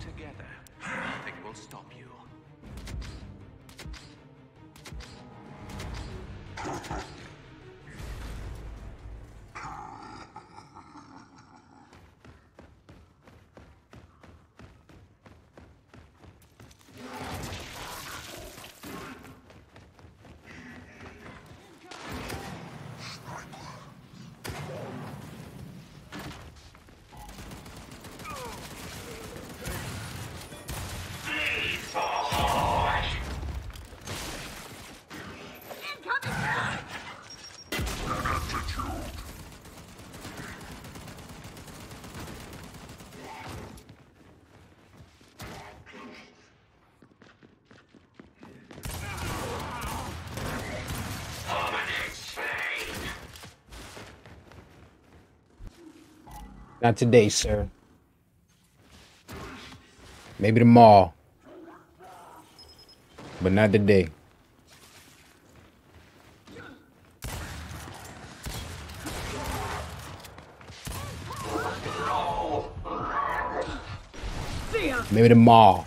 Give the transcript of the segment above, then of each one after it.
together. Nothing will stop you. Not today, sir. Maybe tomorrow. But not today. Maybe tomorrow.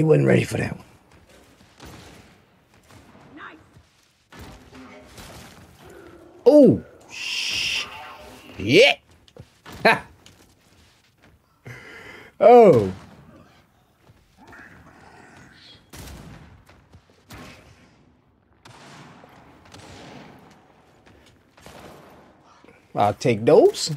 He wasn't ready for that one. Oh, shit. Ha. Oh. I'll take those.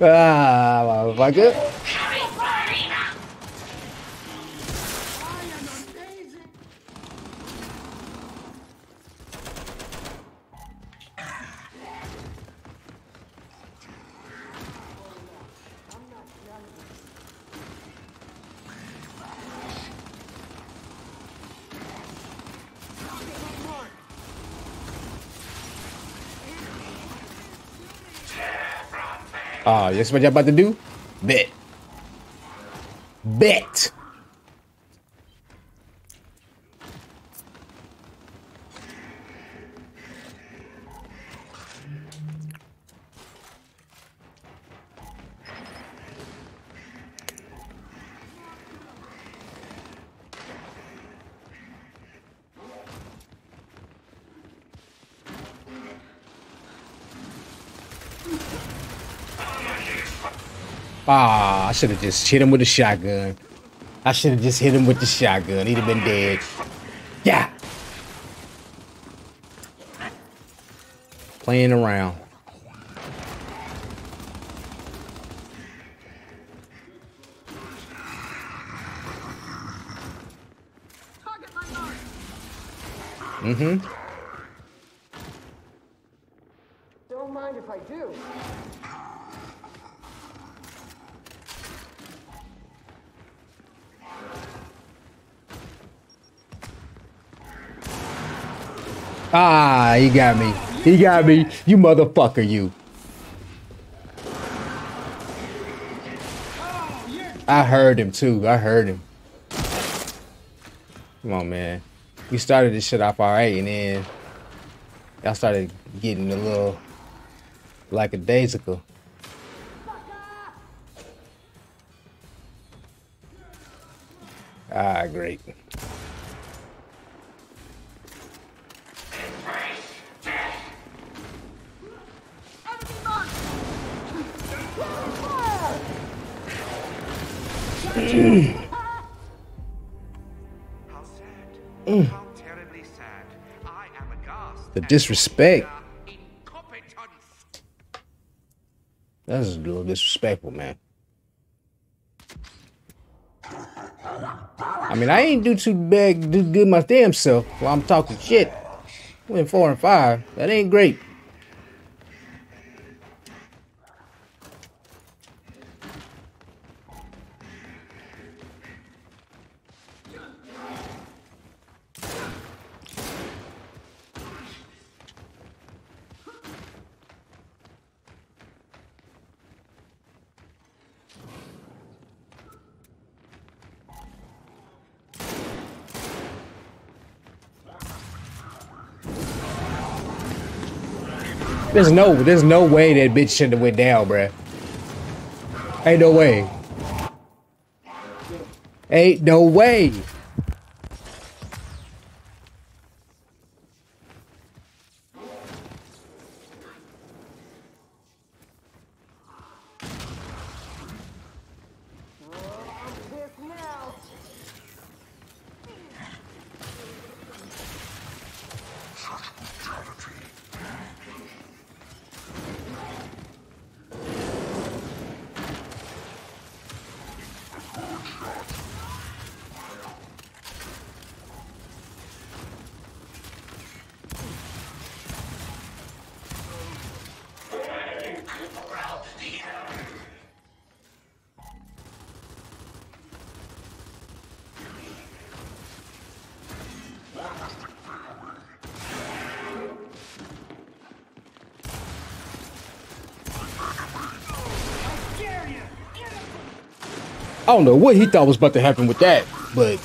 Ah, motherfucker. Ah, that's what y'all about to do? Bet. Ah, I should have just hit him with the shotgun. I should have just hit him with the shotgun. He'd have been dead. Yeah. Playing around. Mm-hmm. He got me. He got me. You motherfucker, you. I heard him too. I heard him. Come on, man. We started this shit off alright, and then y'all started getting a little like a daisical. Disrespect. That's a little disrespectful, man. I mean, I ain't do too bad, do good my damn self while I'm talking shit. Went four and five. That ain't great. There's no, there's no way that bitch should have went down, bruh. Ain't no way. Ain't no way. I don't know what he thought was about to happen with that, but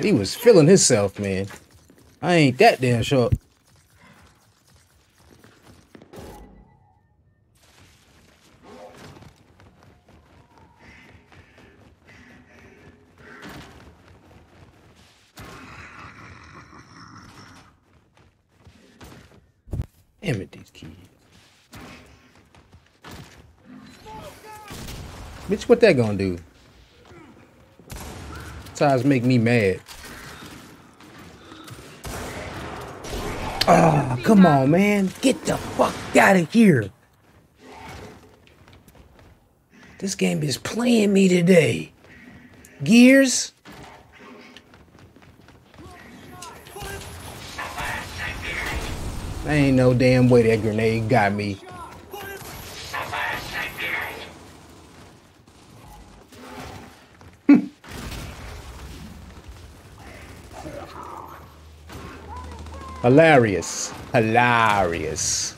he was feeling himself, man. I ain't that damn sure. Bitch, what that gonna do? Ties make me mad. Oh, come on, man. Get the fuck out of here. This game is playing me today. Gears? Ain't no damn way that grenade got me. Hilarious. Hilarious.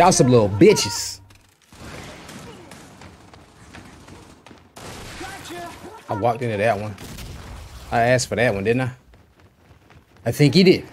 Y'all some little bitches. I walked into that one. I asked for that one, didn't I? I think he did.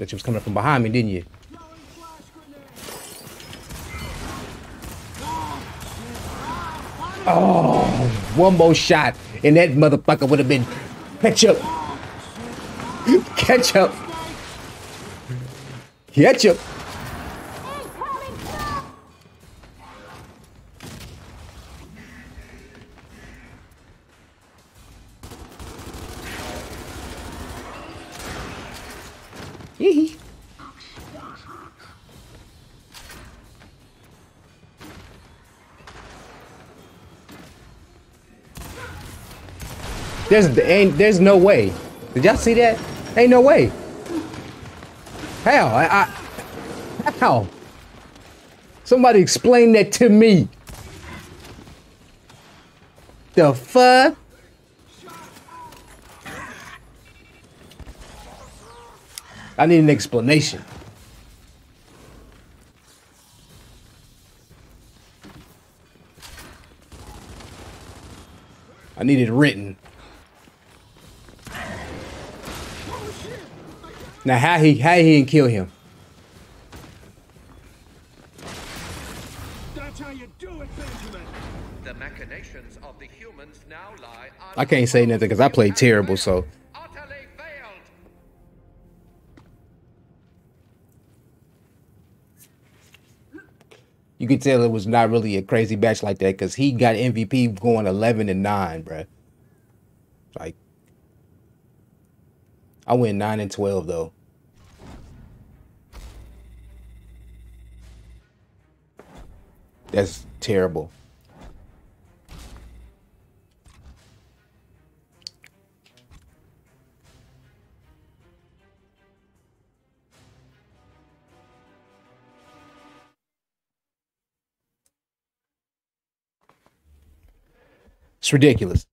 That you was coming from behind me, didn't you? Oh, one more shot, and that motherfucker would have been ketchup. Ketchup. Ketchup. There's ain't there's no way. Did y'all see that? Ain't no way. How? I, I how? Somebody explain that to me. The fuck? I need an explanation. I need it written. Now how he how he didn't kill him? That's how you do it, Benjamin. The machinations of the humans now lie I can't say nothing because I played terrible, so you could tell it was not really a crazy batch like that because he got MVP going 11 and 9, bruh. Like, I went 9 and 12 though. That's terrible. It's ridiculous.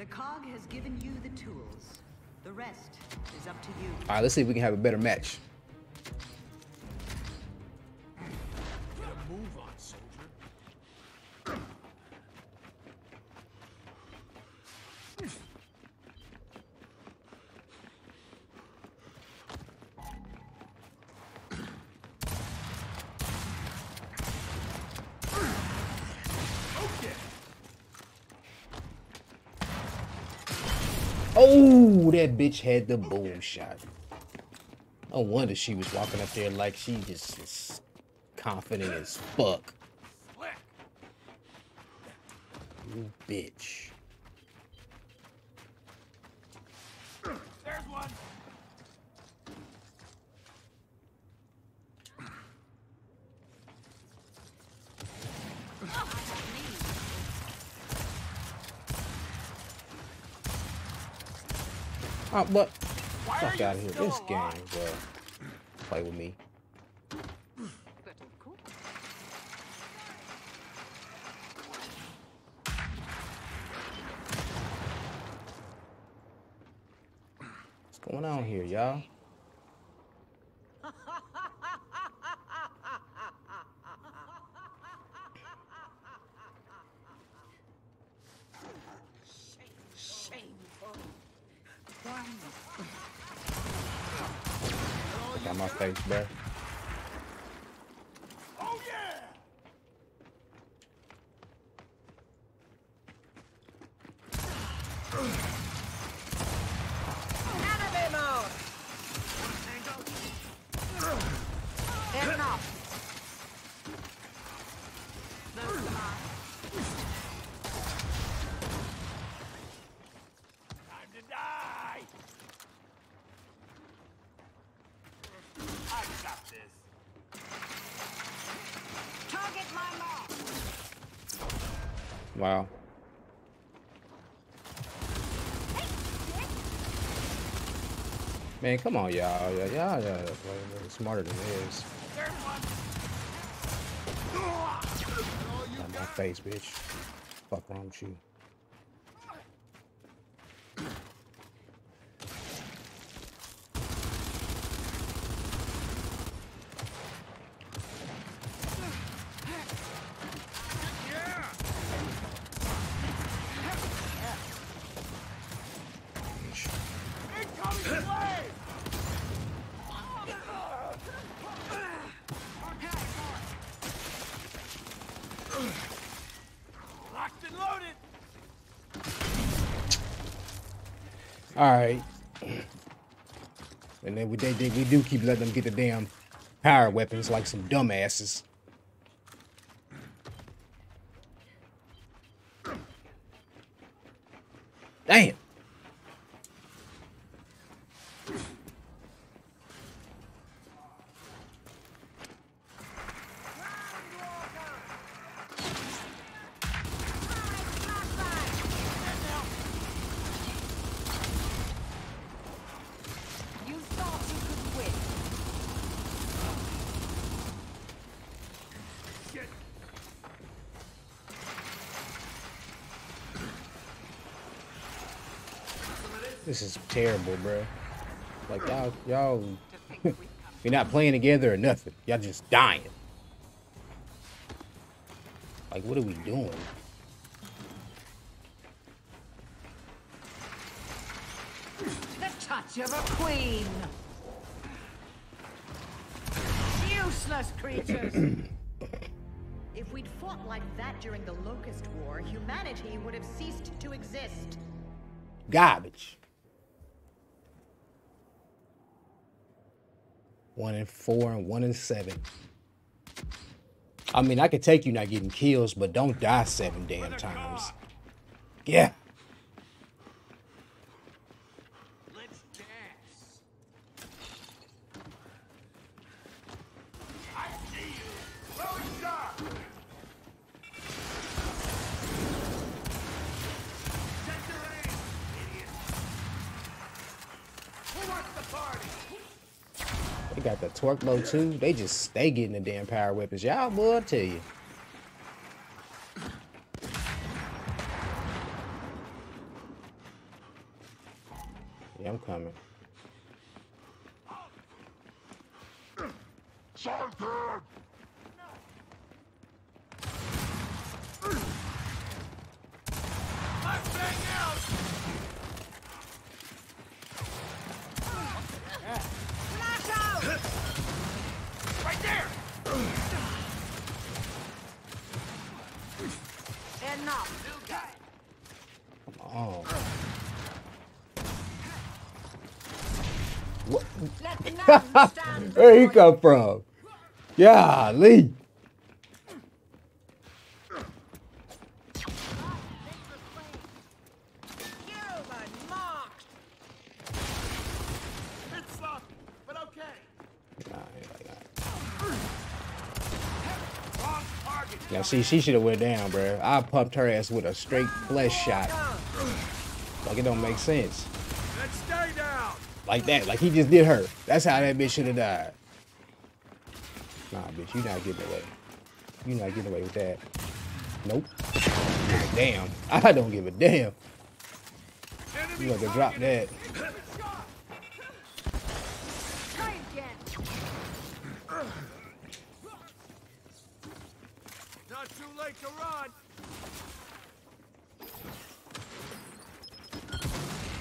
The cog has given you the tools. The rest is up to you. All right, let's see if we can have a better match. That bitch had the boom shot. No wonder she was walking up there like she just is confident as fuck. You bitch. There's one. Oh, but Why fuck out of here. This game, bro. Play with me. What's going on here, y'all? Got my face, bro. Oh yeah! Enemy mode! Enough! Those are mine. Time to die! I got this. Target my mark! Wow. Man, come on, y'all. Y'all, y'all, y'all smarter than this. Got my face, bitch. Fuck wrong with you. Incoming flame! Locked and loaded! All right. And then we they, they, we do keep letting them get the damn power weapons like some dumbasses. Damn. You thought you could win. Shit! This is terrible, bro. Like y'all, y'all, you're not playing together or nothing. Y'all just dying. Like, what are we doing? The touch of a queen. Useless creatures. If we'd fought like that during the Locust War, humanity would have ceased to exist. Garbage. One and four and one and seven. I mean, I could take you not getting kills, but don't die seven damn times. Yeah. Let's dance! I see you! Throwing shot! Check your aim, idiot! Who wants the party? They got the Torque Bow too. They just stay getting the damn power weapons. Y'all, boy, I tell you. Yeah, I'm coming out! Flash out! Right there! Enough. Oh. What? Where he you. come from? Yeah, Lee. Human marked. It's sloppy, but okay. Nah, ain't like that. Wrong target. Now, see, she should have went down, bro. I pumped her ass with a straight flesh shot. Like it don't make sense. Let's stay down. Like that. Like he just did her. That's how that bitch should have died. Nah, bitch, you not getting away. You not getting away with that. Nope. Damn. I don't give a damn. You to drop that. Try again. Not too to run.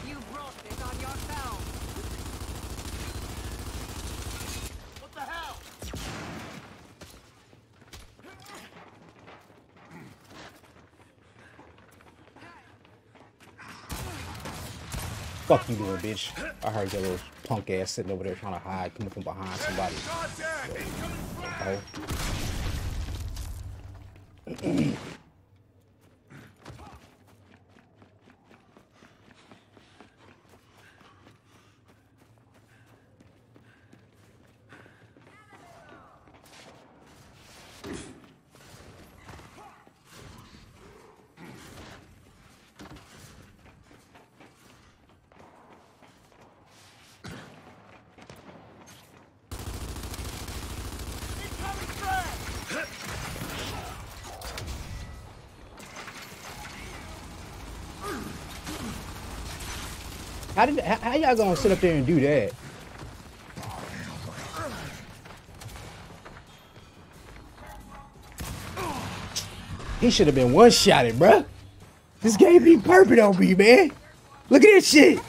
You brought this on yourself. What the hell? Fuck you doing, bitch. I heard your little punk ass sitting over there trying to hide, coming from behind somebody. Frag! How did how, y'all gonna sit up there and do that? He should have been one shotted, bruh. This game be perfect on me, man. Look at this shit.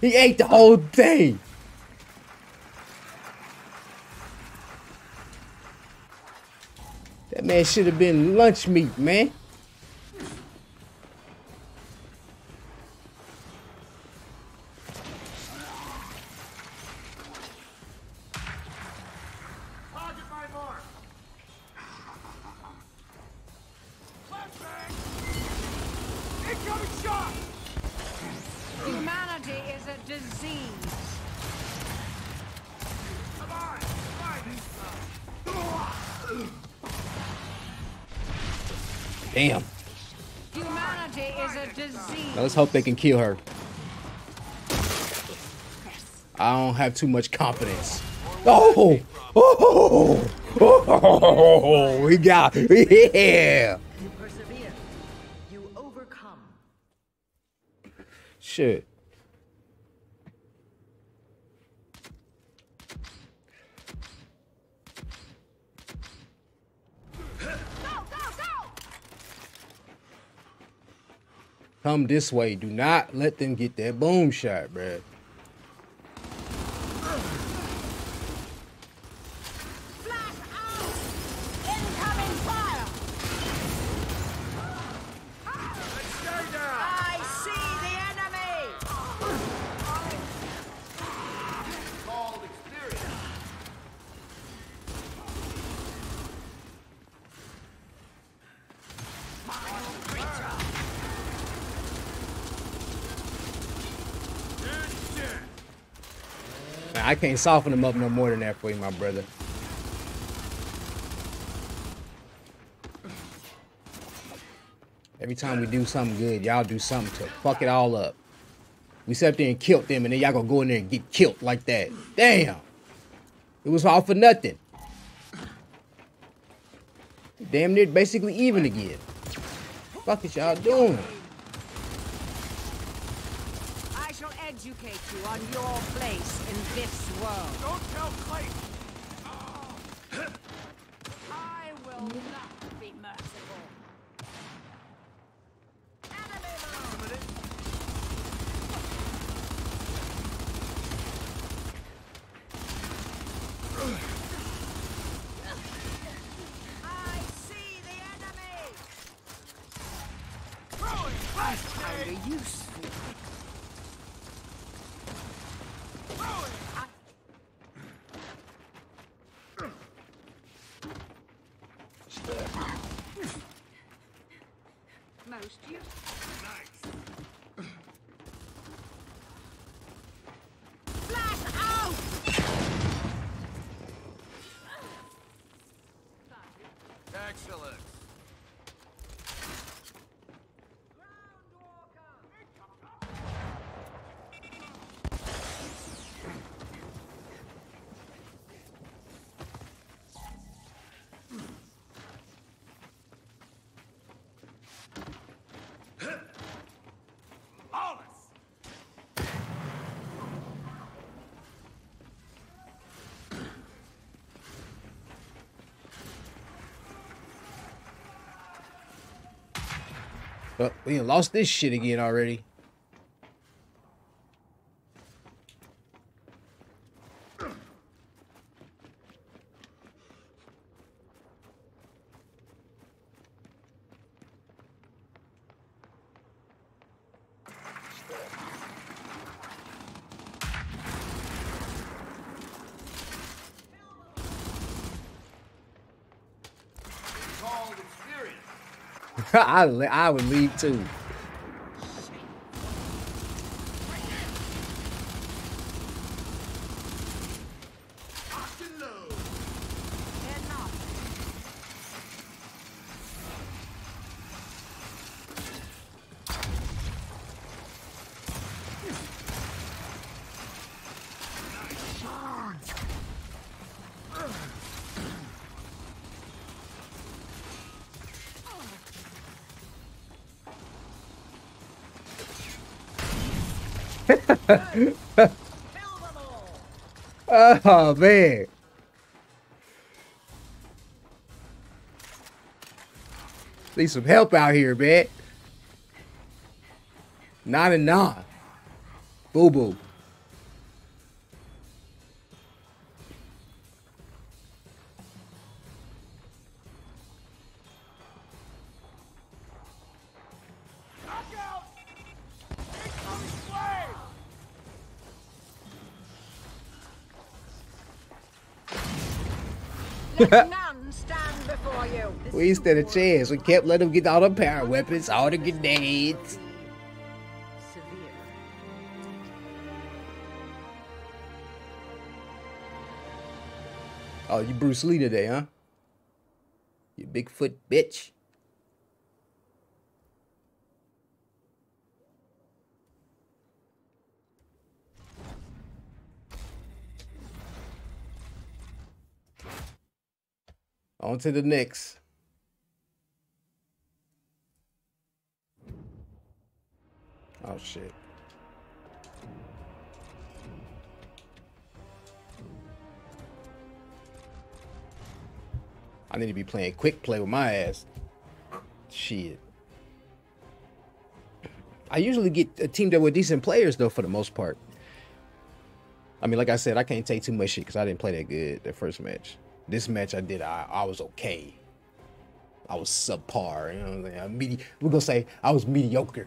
He ate the whole thing. That man should have been lunch meat, man. Disease. Hope they can kill her. I don't have too much confidence. Oh! Oh! Oh! We got yeah. You persevere. You overcome. Shit. Go, go, go! Come this way. Do not let them get that boom shot, bruh. Can't soften them up no more than that for you, my brother. Every time we do something good, y'all do something to fuck it all up. We sat there and killed them, and then y'all gonna go in there and get killed like that. Damn. It was all for nothing. Damn near basically even again. Fuck is y'all doing? I shall educate you on your place in this world. Don't tell Clayton! I will not be merciful. I see the enemy! Throwing flashbang! Kinda useful. Throwing! Most useful. Nice! Flash out! Excellent! We lost this shit again already. I I would leave too. Oh man. Need some help out here, man. And nine. Boo boo. Stood a chance. We kept letting them get all the power weapons, all the grenades. Oh, you Bruce Lee today, huh? You Bigfoot bitch. On to the next. Oh shit. I need to be playing quick play with my ass. Shit. I usually get a team that with decent players though, for the most part. I mean, like I said, I can't take too much shit because I didn't play that good the first match. This match I did, I, I was okay. I was subpar. You know what I'm saying? Medi- We're gonna say I was mediocre.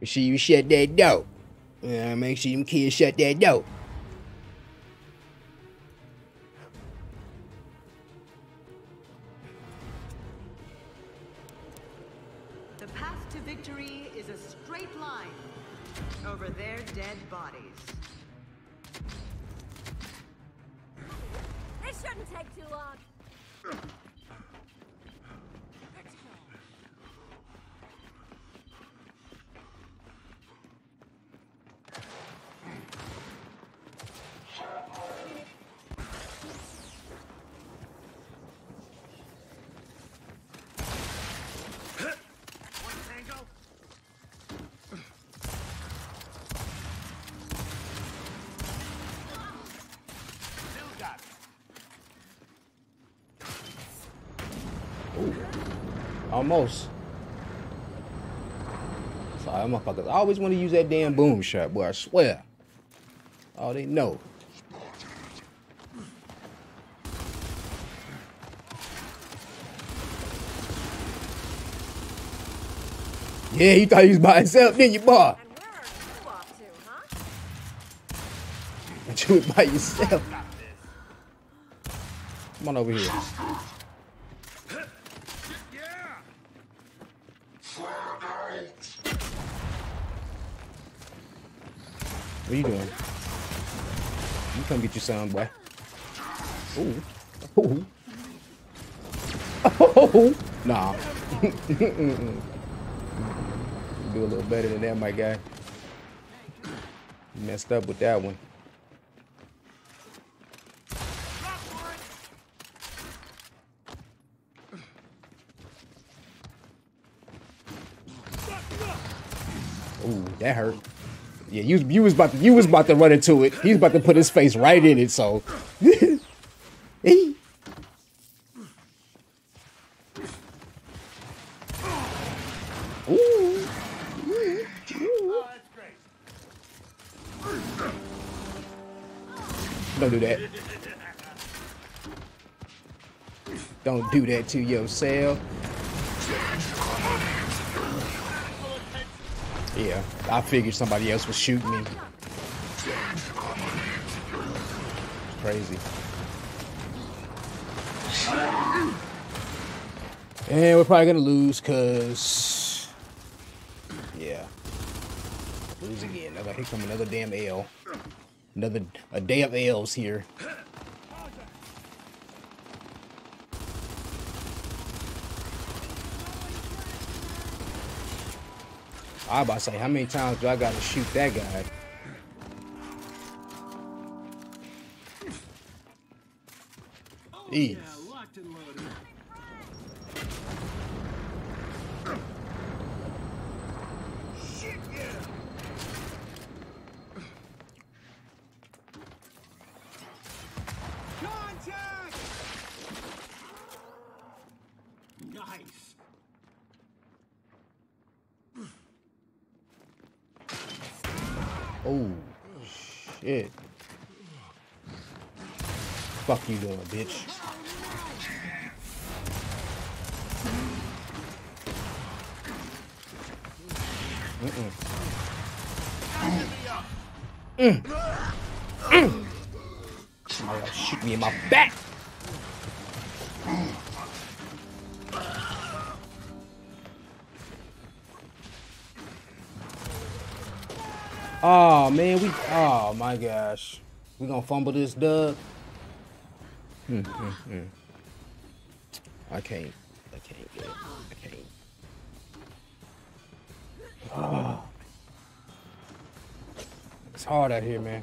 Make sure you shut that door. Yeah, make sure them kids shut that door. Almost. Sorry, motherfuckers. I always want to use that damn boom shot, boy. I swear. Oh, they know. Yeah, you thought he was by himself, didn't you, boy? And where are you huh? But you was by yourself. Come on over here. Yeah. What are you doing? You come get your son, boy. Ooh. Ooh. Oh. oh. oh. Nah. Do a little better than that, my guy. Messed up with that one. Ooh, that hurt. Yeah, you you was about to you was about to run into it. He's about to put his face right in it. So. Don't do that. Don't do that to yourself. Yeah, I figured somebody else was shooting me. Crazy. And we're probably gonna lose cause yeah. Lose again. Another here come another damn L. Another a day of L's here. I about to say, how many times do I gotta shoot that guy? Jeez. locked and loaded. Shit, yeah. Contact! Nice. Oh, shit. Bitch. Mm-mm. Somebody else shoot me in my back. Oh man, we oh my gosh. We gonna fumble this dub. Hmm, hmm, hmm. I can't. I can't get it. I can't. Oh. It's hard out here, man.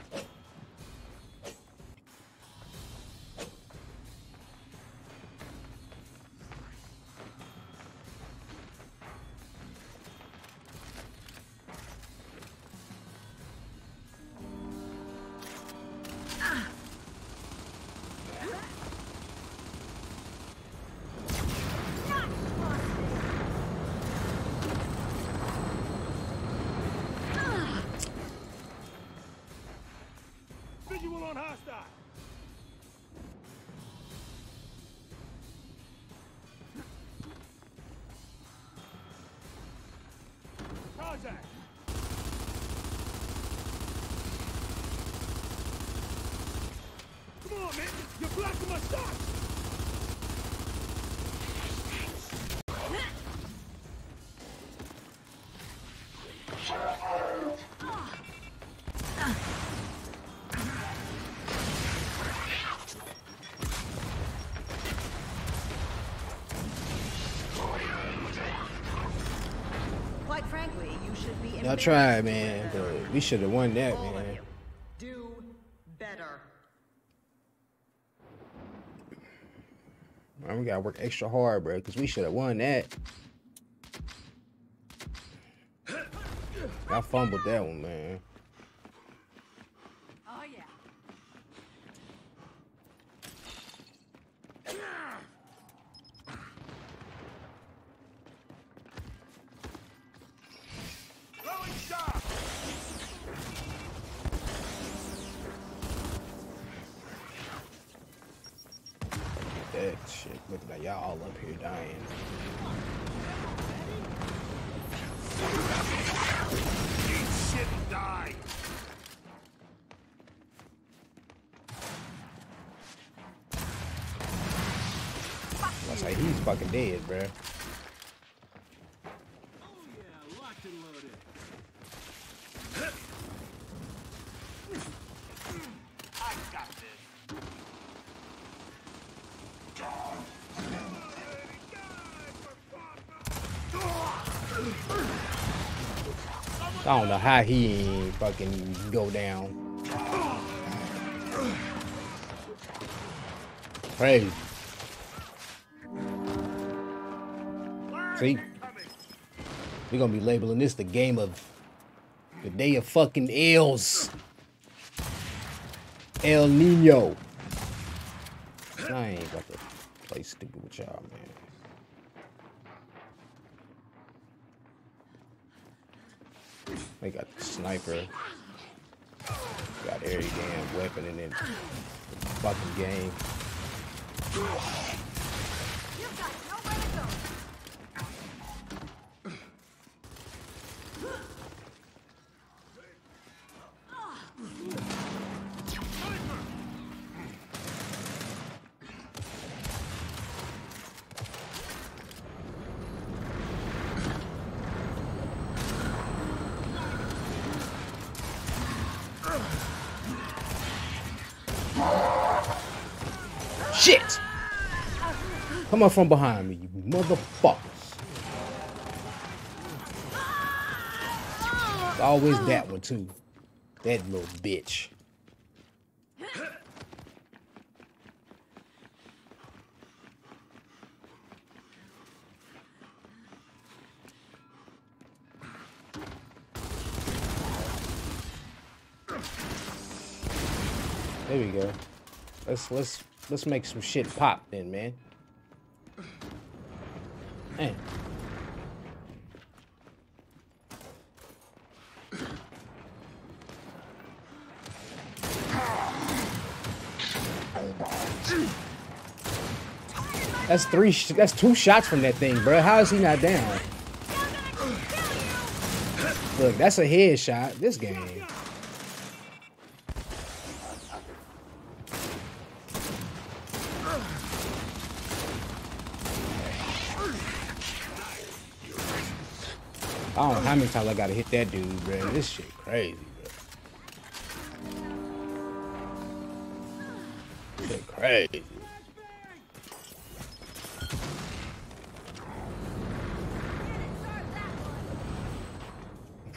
Y'all tried, man, but we should have won that, man. Do better. Man, we gotta work extra hard, bro, because we should have won that. I fumbled that one, man. Look like y'all all up here dying. Eat shit and die. I was like, he's fucking dead, bro. Oh yeah, locked and loaded. I got this. I don't know how he fucking go down. Crazy. See? We're gonna be labeling this the game of the day of fucking L's. El Nino. I ain't about to play with y'all, man. They got sniper. Got every damn weapon in it. Fucking game. Come on from behind me, you motherfuckers. Always that one too. That little bitch. There we go. Let's let's let's make some shit pop then. Man. That's three. That's two shots from that thing, bro. How is he not down? Look, that's a headshot. This game. I don't know how many times I gotta hit that dude, bro. This shit crazy, bro. Shit crazy.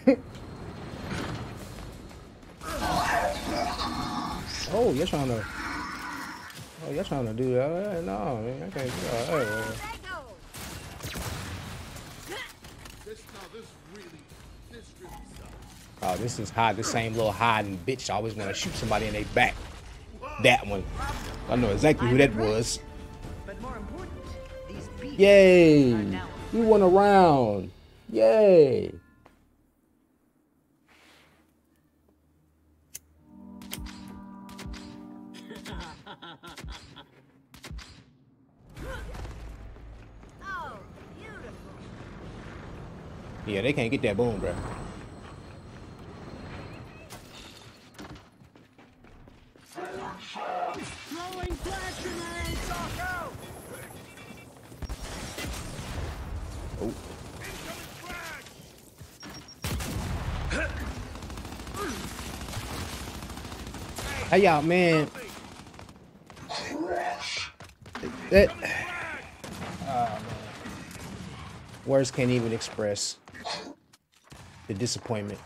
Oh, you're trying to. Oh, you're trying to do that? No, man, I can't do that. Hey. This now this really this really. Oh, this is hot. The same little hiding bitch. I always want to shoot somebody in their back. That one. I know exactly who that was. But more important, these beasts Yay! We won a round. Yay! Yeah, they can't get that boom, bro. Hey y'all, man. That. Ah, man. Words can't even express the disappointment.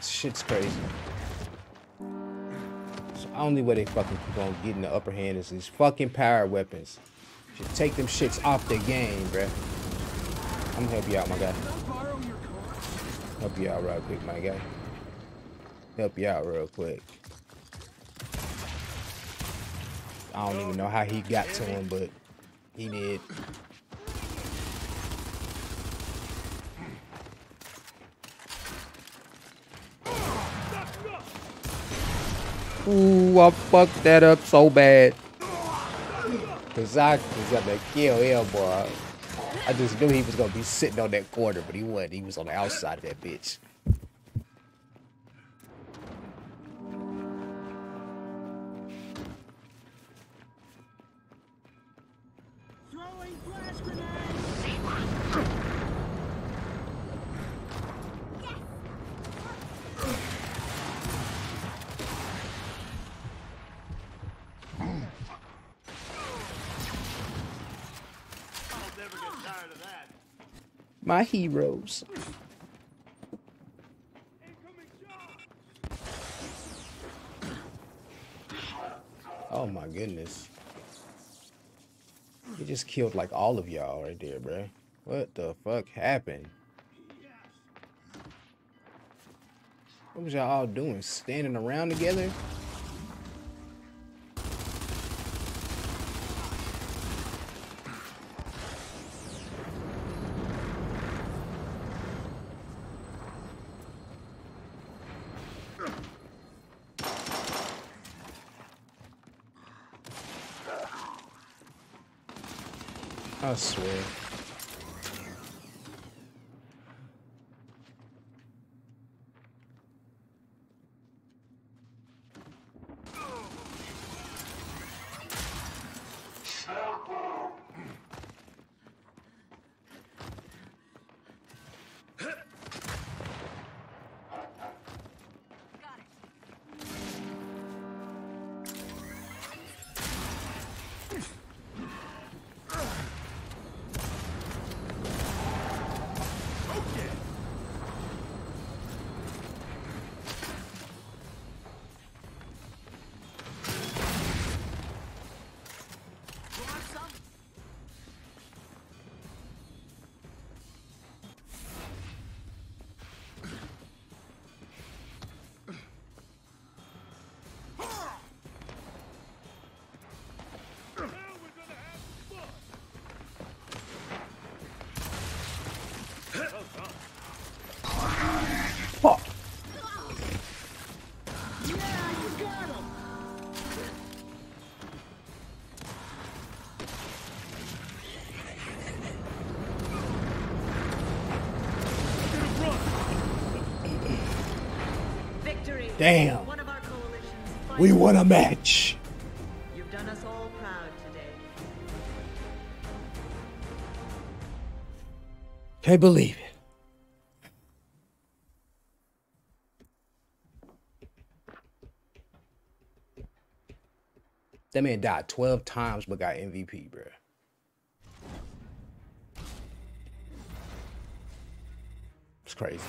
Shit's crazy. So only way they fucking keep on getting the upper hand is these fucking power weapons. Should take them shits off the game, bruh. I'm gonna help you out, my guy. Help you out real quick, my guy. Help you out real quick. I don't even know how he got to him, but he did. Ooh, I fucked that up so bad. Cause I was to kill him, boy. I just knew he was gonna be sitting on that corner, but he wasn't. He was on the outside of that bitch. My heroes. Oh my goodness. He just killed like all of y'all right there, bruh. What the fuck happened? What was y'all all doing? Standing around together? Damn. One of our coalition's We won a match. You've done us all proud today. Can't believe it. That man died 12 times but got MVP, bro. It's crazy.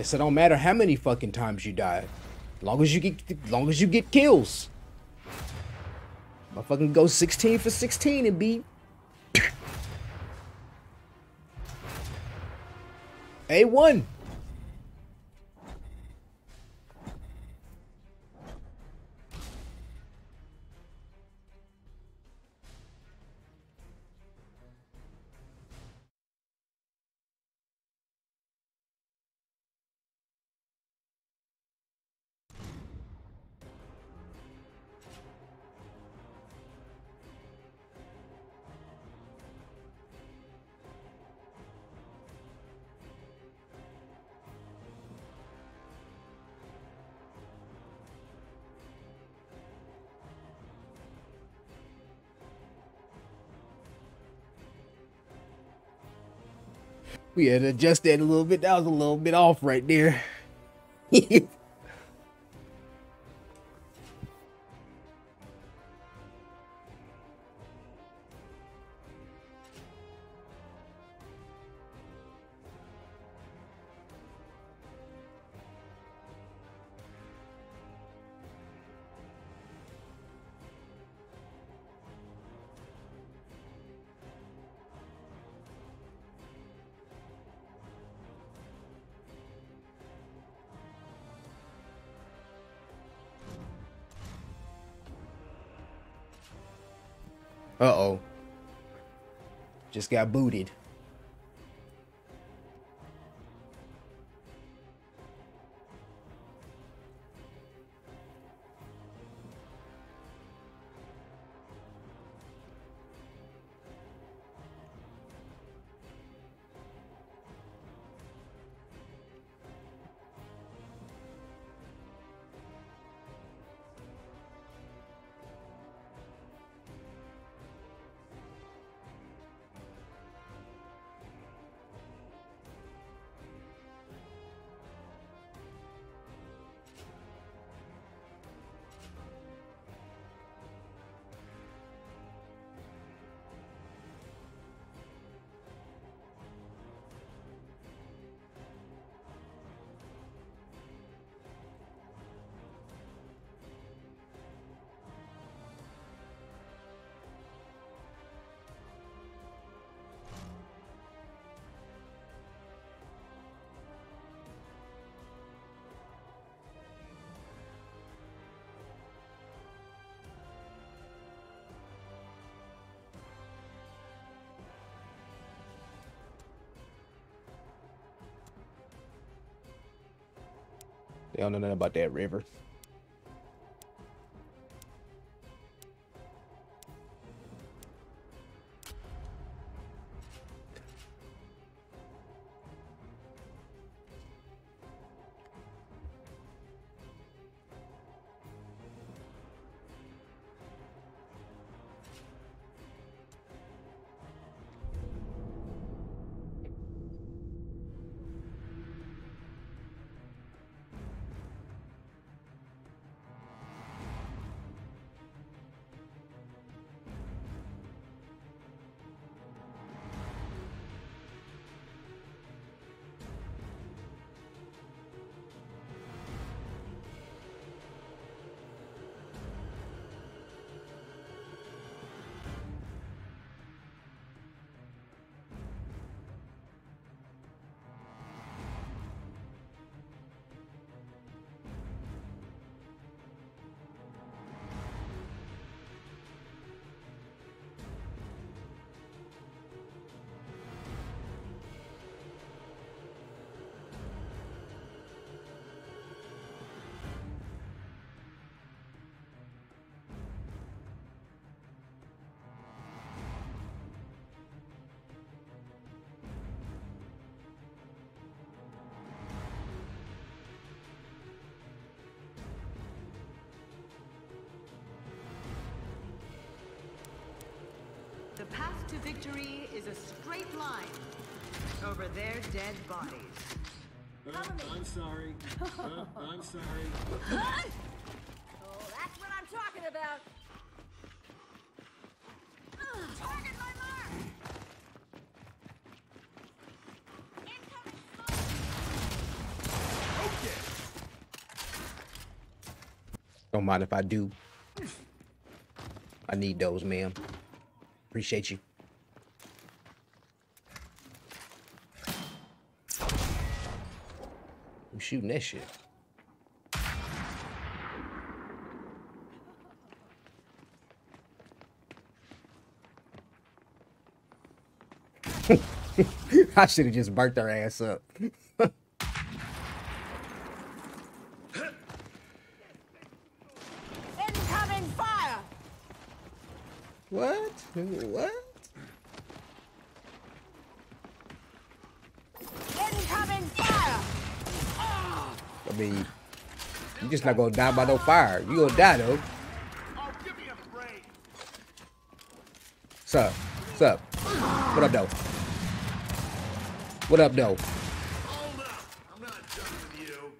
Guess it don't matter how many fucking times you die. Long as you get long as you get kills. Motherfucking go 16 for 16 and be A1. We had to adjust that a little bit. That was a little bit off right there. Uh oh. Just got booted. They don't know nothing about that river. Victory is a straight line over their dead bodies. Uh, I'm sorry. Uh, I'm sorry. Oh, that's what I'm talking about. Target my mark. Incoming Don't mind if I do. I need those, ma'am. Appreciate you. Shooting shit. I should have just burnt their ass up. Incoming fire. What? What? Incoming fire. I mean, you just not gonna die by no fire. You gonna die though. What's up? What's up? What up, though? What up, though? Hold up. I'm not done with you.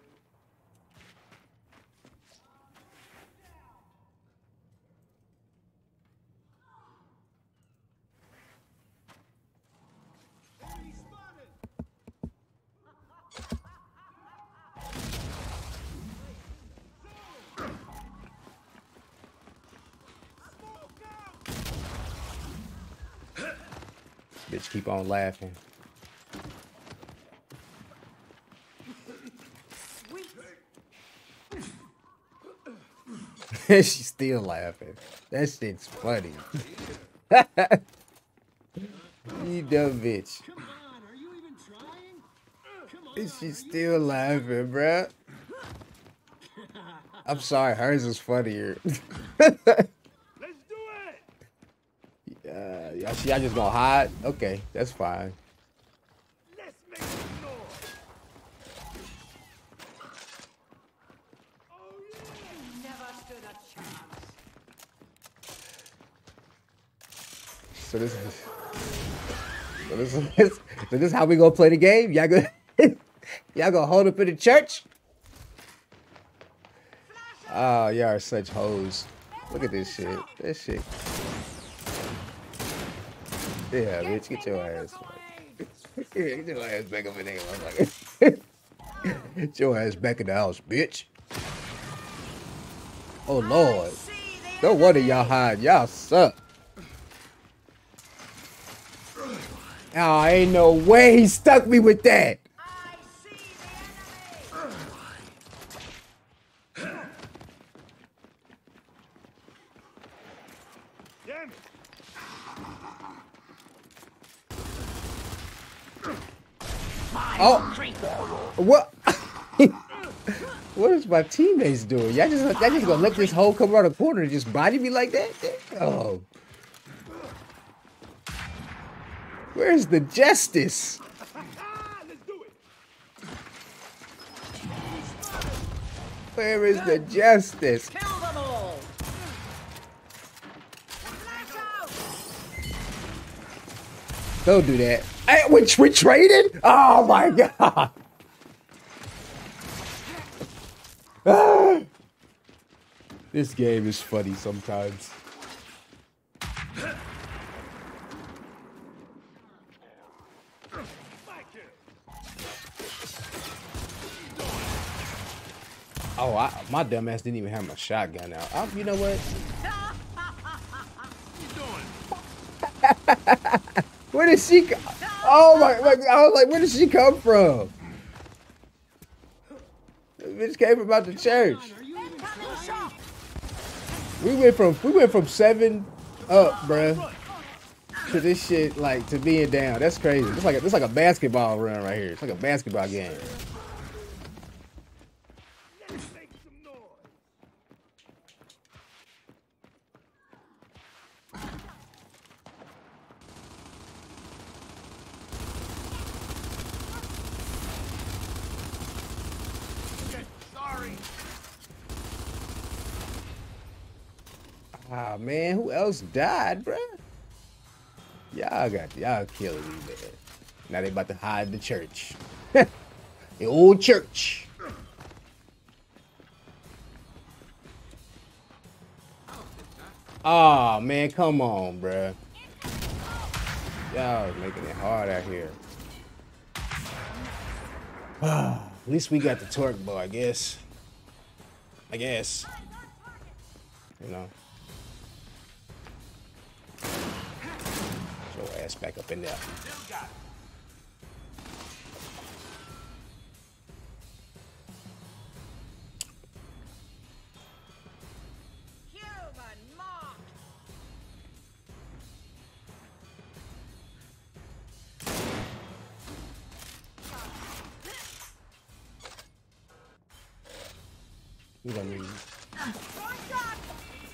Bitch, keep on laughing. She's still laughing. That shit's funny. you dumb bitch. And she's still laughing, bruh. I'm sorry, hers is funnier. Let's do it. Uh, y'all, just gonna hide? Okay, that's fine. So this is so this is so this is how we gonna play the game. Y'all gonna y'all gonna hold up in the church? Oh, y'all are such hoes. Look at this shit. This shit. Yeah, bitch, get your ass. back. get your ass back up in there, motherfucker. Get your ass back in the house, bitch. Oh lord. No wonder y'all hide. Y'all suck. Oh, ain't no way he stuck me with that. I see the enemy. Damn it. Oh, what? what is my teammates doing? Y'all just, y'all just gonna let this hole come around the corner and just body me like that? Oh. Where's the justice? Where is the justice? Don't do that. Hey, we, we traded? Oh my god. Ah. This game is funny sometimes. Oh, I, my dumb ass didn't even have my shotgun out. I, you know what? Where did she? Oh my, my! I was like, where did she come from? This bitch came from out the church. We went from we went from seven up, bruh, to this shit like to being down. That's crazy. It's like a, it's like a basketball run right here. It's like a basketball game. Let's make some noise. Sorry. Ah else died, bruh? Y'all got y'all killing me, man. Now they about to hide the church. the old church. Oh man, come on, bruh. Y'all making it hard out here. At least we got the Torque Bow, I guess. I guess. You know. Ass back up in there. Need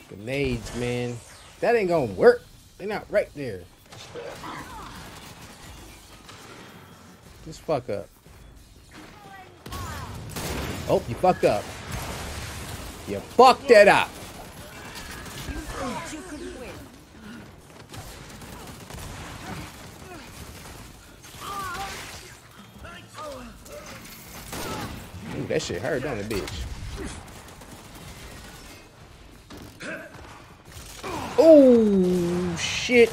grenades, man. That ain't gonna work. They're not right there. Just fuck up. Oh, you fucked up. You fucked it up. Ooh, that shit hurt, don't it, bitch? Oh shit.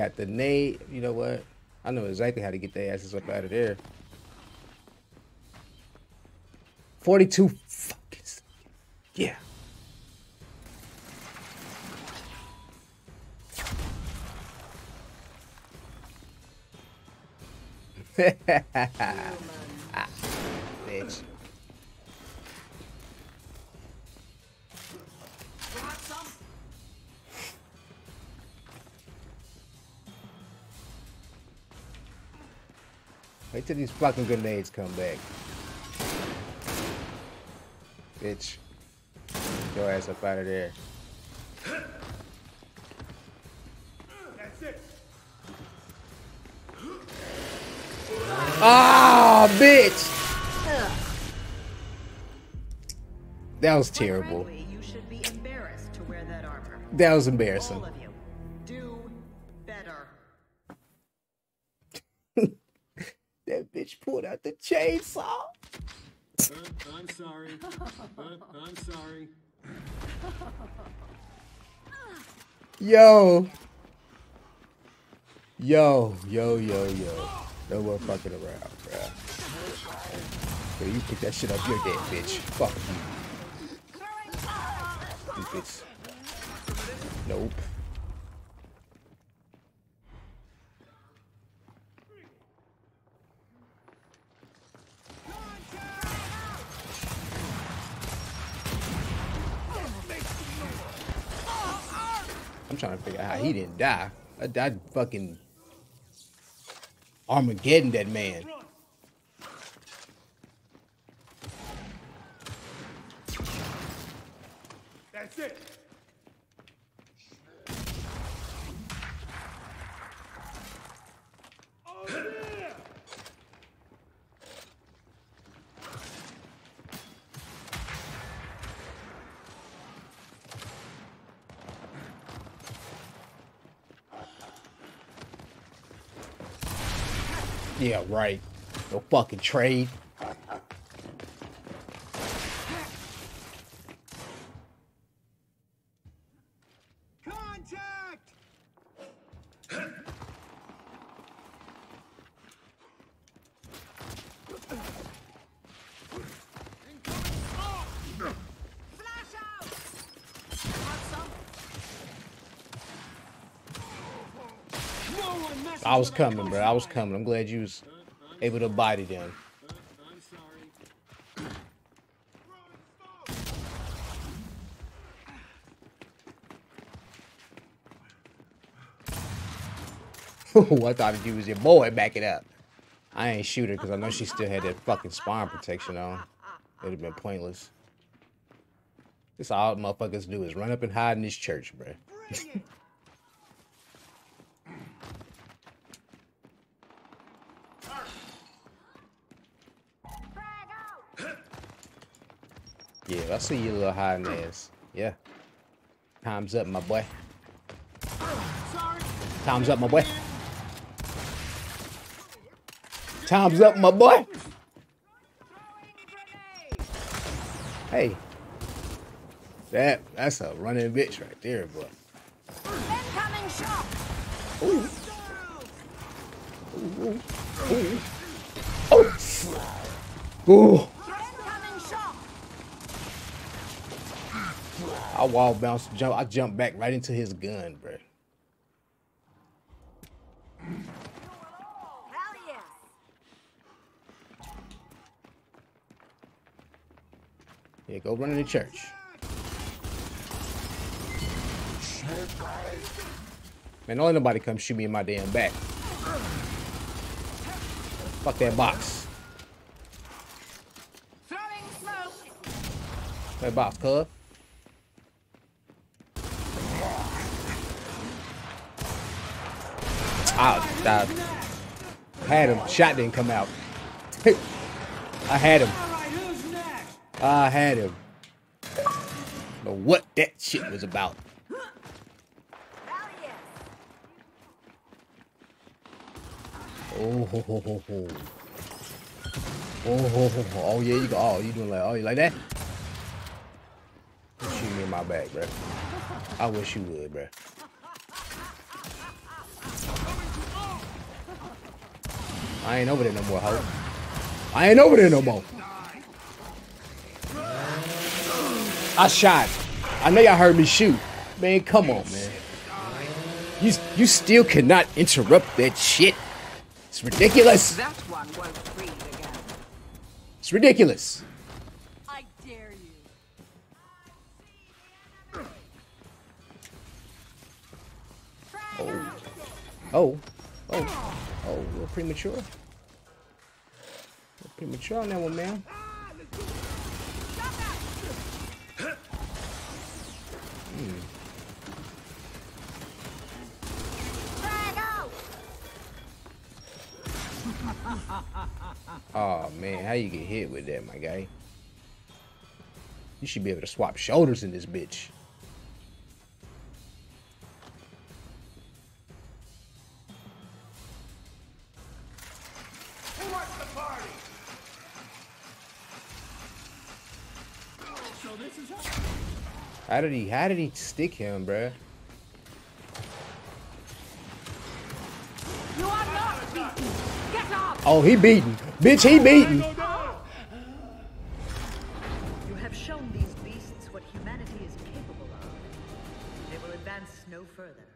Got the nade. You know what? I know exactly how to get their asses up out of there. 42 fucking. Yeah. Ah, bitch. Wait till these fucking grenades come back. Bitch. Get Your ass up out of there. That's it. Ah, bitch! That was terrible. Frankly, you should be embarrassed to wear that. That was embarrassing. That bitch pulled out the chainsaw. Uh, I'm sorry. Uh, I'm sorry. Yo. Yo, yo, yo, yo. No more fucking around, bruh. Bro, you pick that shit up, you're dead, bitch. Fuck you. You bitch. Nope. I'm trying to figure out how he didn't die. I fucking Armageddon that man. That's it. Oh, yeah. Right. No fucking trade. Contact! Flash out! Want some? I was coming, bro. I was coming. I'm glad you was able to body them. Uh, I'm sorry. Oh, I thought you was your boy. Back it up. I ain't shoot her because I know she still had that fucking spawn protection on. It'd have been pointless. This all motherfuckers do is run up and hide in this church, bro. Yeah, I see you little hiding ass. Yeah. Time's up, my boy. Time's up, my boy. Time's up, my boy. Hey. That that's a running bitch right there, boy. Incoming shot! Ooh. Incoming I wall bounce jump I jump back right into his gun, bro. Yeah, go run in the church. Man, don't let nobody come shoot me in my damn back. Fuck that box. Throwing smoke! That box, cuz. I, I had him. Shot didn't come out. I had him. I had him. Know what that shit was about. Oh ho ho ho ho. Oh ho ho ho. Oh yeah, you go. Oh, you doing like? Oh, you like that? Shoot me in my back, bro. I wish you would, bro. I ain't over there no more, ho. I ain't over there no more. I shot. I know y'all heard me shoot. Man, come on, man. You you still cannot interrupt that shit. It's ridiculous. That one won't breathe again. It's ridiculous. I dare you. Oh. Oh. Oh. Oh, a little premature. A little premature on that one, man. Hmm. Oh man, how you get hit with that, my guy? You should be able to swap shoulders in this bitch. How. How did he? How did he stick him, bruh? You are not beaten. Get up. Oh, he beaten, bitch. He beaten. You have shown these beasts what humanity is capable of. They will advance no further.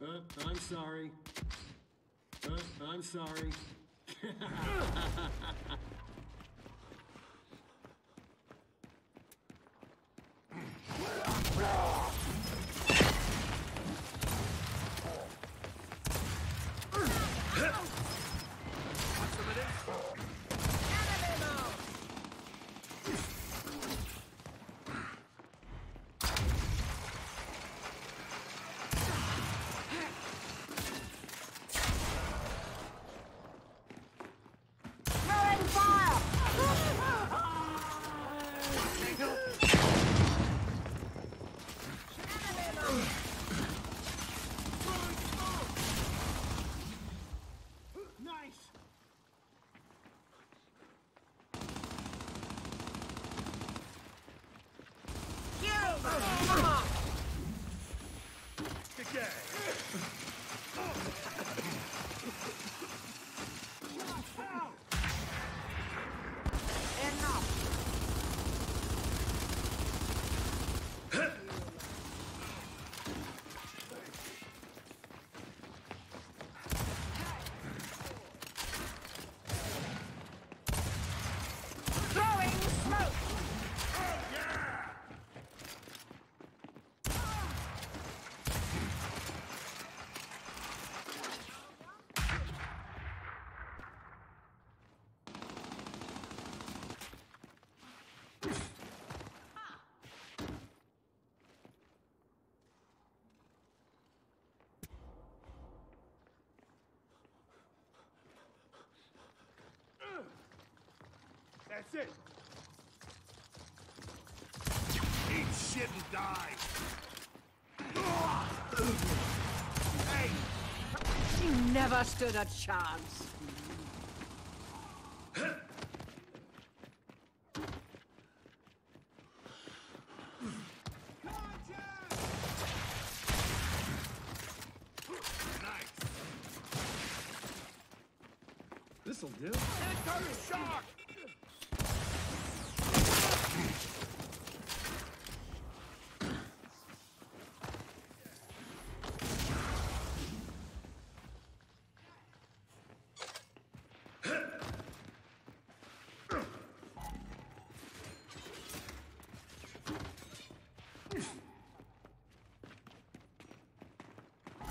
Uh, I'm sorry. Uh, I'm sorry. Nice. The gang. Throwing smoke. That's it. Eat shit and die. Hey, You never stood a chance. nice. This'll do. Incoming shock.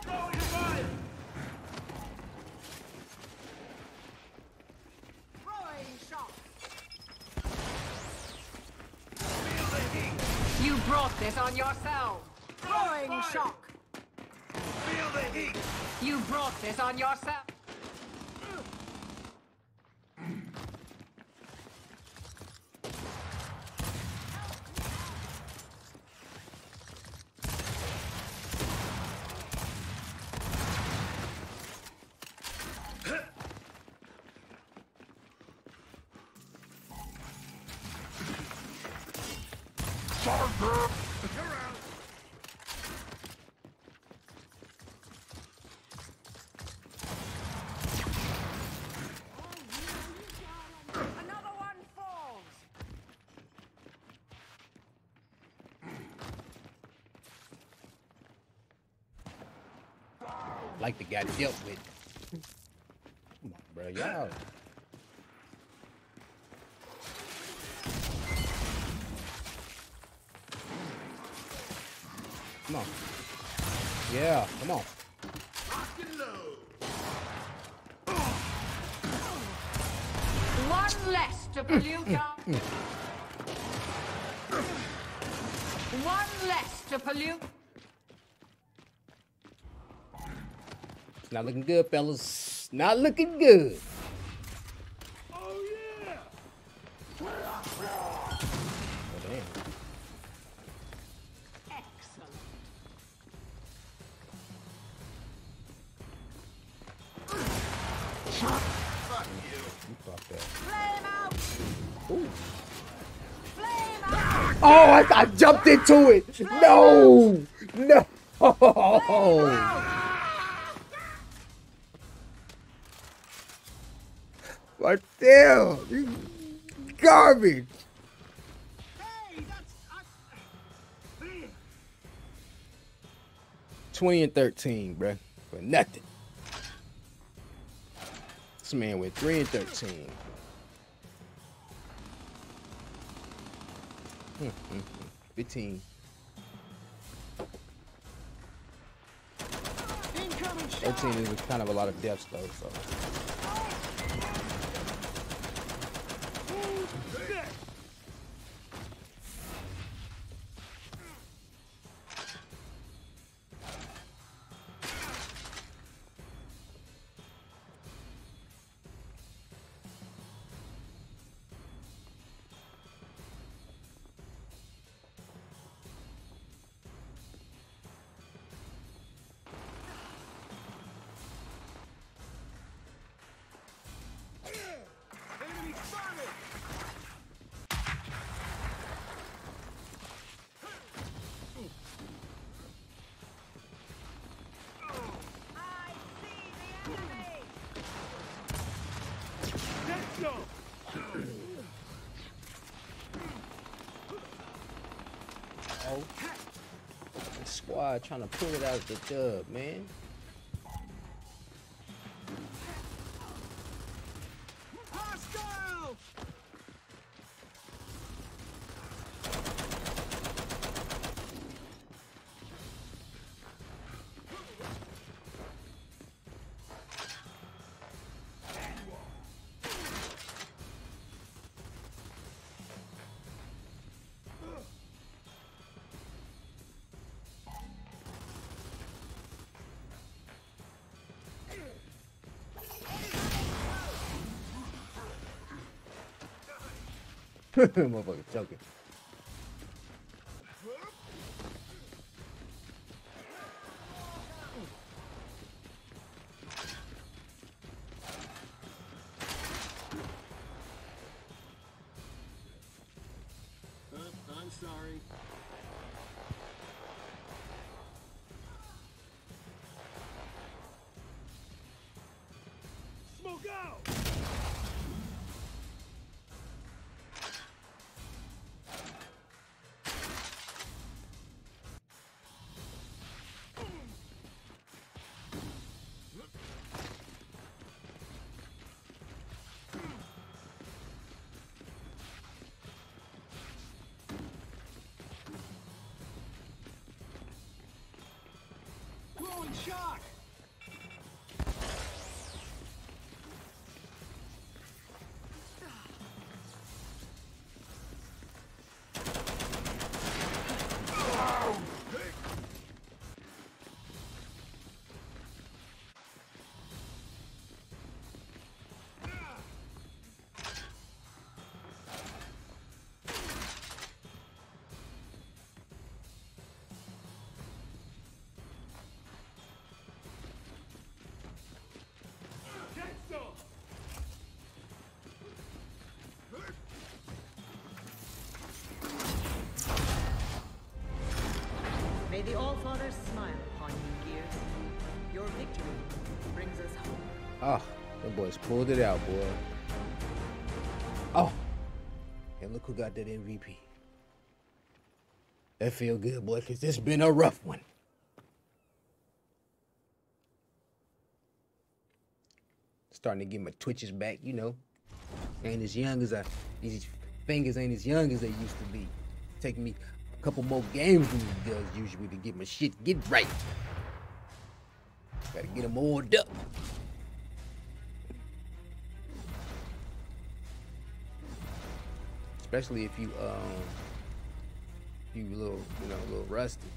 Throwing fire. Throwing shock. Feel the heat. You on yourself. Throwing shock. Feel the heat. You brought this on yourself. You're out. Like the guy dealt with. Come on, bro, y'all. Come on. Yeah, come on. Lock and load. One less to pollute our... Hmm. One less to pollute... not looking good, fellas. Not looking good. Oh yeah. I, I jumped into it. No, no. Garbage. Hey, that's. I, 20 and 13, bruh. For nothing. This man went 3 and 13. Hmm, hmm, hmm. 15. Incoming shot. 13 is kind of a lot of deaths, though, so. Trying to pull it out of the dub, man. Motherfucker choking. Uh, the Allfather smile upon you, Gears. Your victory brings us hope. Oh, ah, the boys pulled it out, boy. Oh, and look who got that MVP. That feel good, boy, because this been a rough one. Starting to get my twitches back, you know. Ain't as young as I these fingers ain't as young as they used to be. Taking me couple more games than it does usually to get my shit get right. Gotta get them oiled up. Especially if you um you a little you know a little rusty.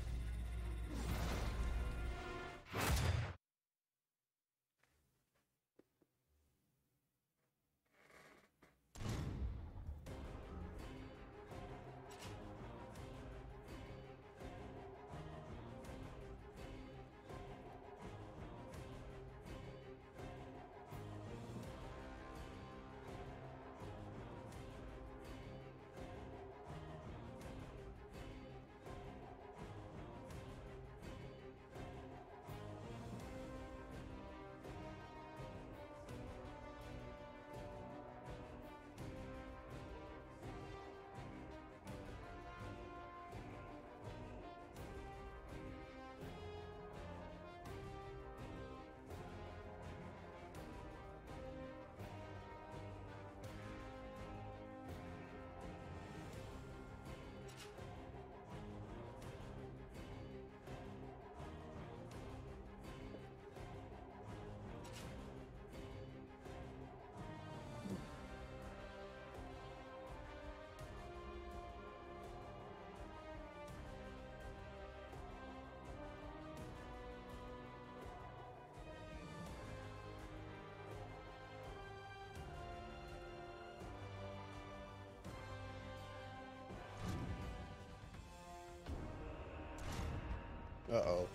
Uh oh.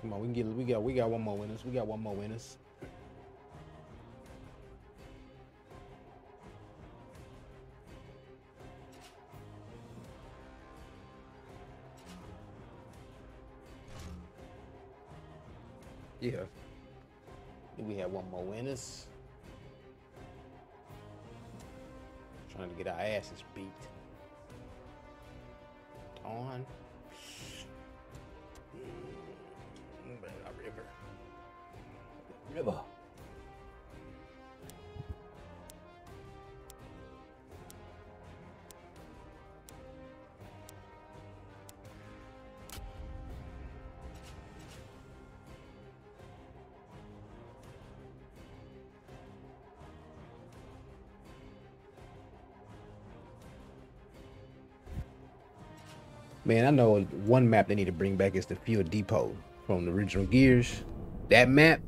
Come on, we can get we got we got one more winners. We got one more winners. Yeah. We have one more winners. Trying to get our asses beat. Man, I know one map they need to bring back is the Fuel Depot from the original Gears. That map.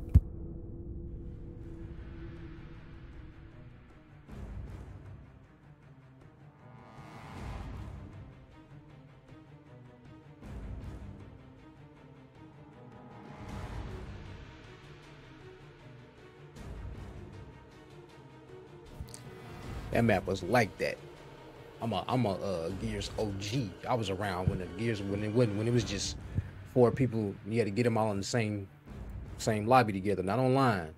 That map was like that. I'm a I'm a uh, Gears OG. I was around when the Gears when it wasn't when it was just four people. You had to get them all in the same same lobby together, not online.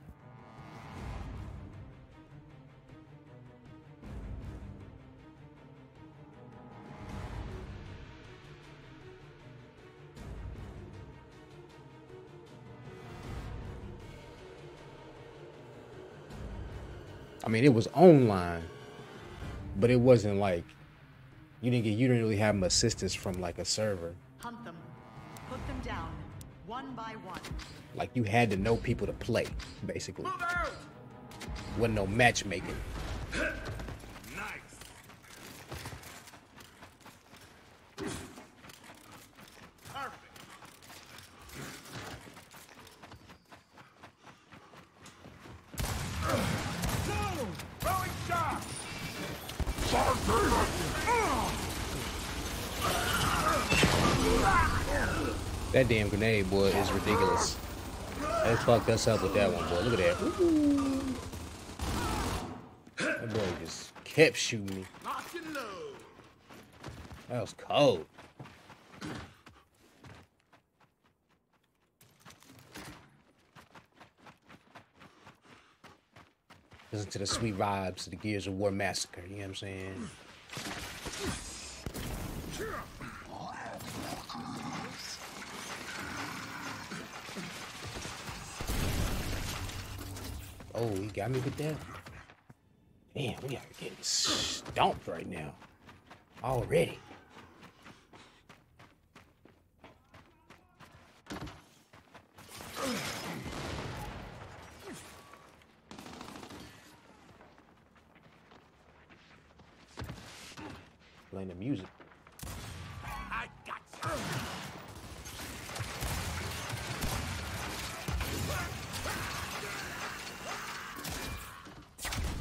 I mean, it was online, but it wasn't like you didn't get you didn't really have assistance from like a server. Hunt them. Put them down. One by one. Like you had to know people to play, basically. Wasn't no matchmaking. That damn grenade, boy, is ridiculous. They fucked us up with that one, boy. Look at that. Ooh. That boy just kept shooting me. That was cold. Listen to the sweet vibes of the Gears of War Massacre, you know what I'm saying? Oh, he got me with that. Damn, we are getting stomped right now. Already. Playing the music.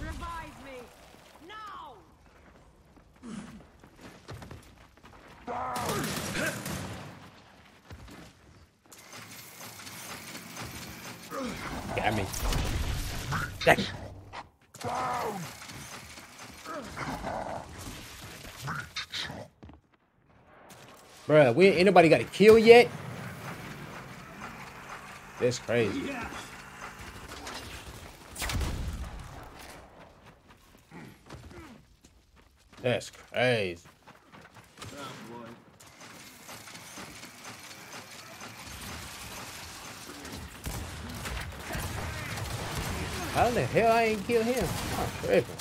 Revive me! Now! Got me. Dang. Bruh, we ain't nobody got a kill yet. That's crazy. Yeah. That's crazy. How the hell I ain't kill him? I'm tripping.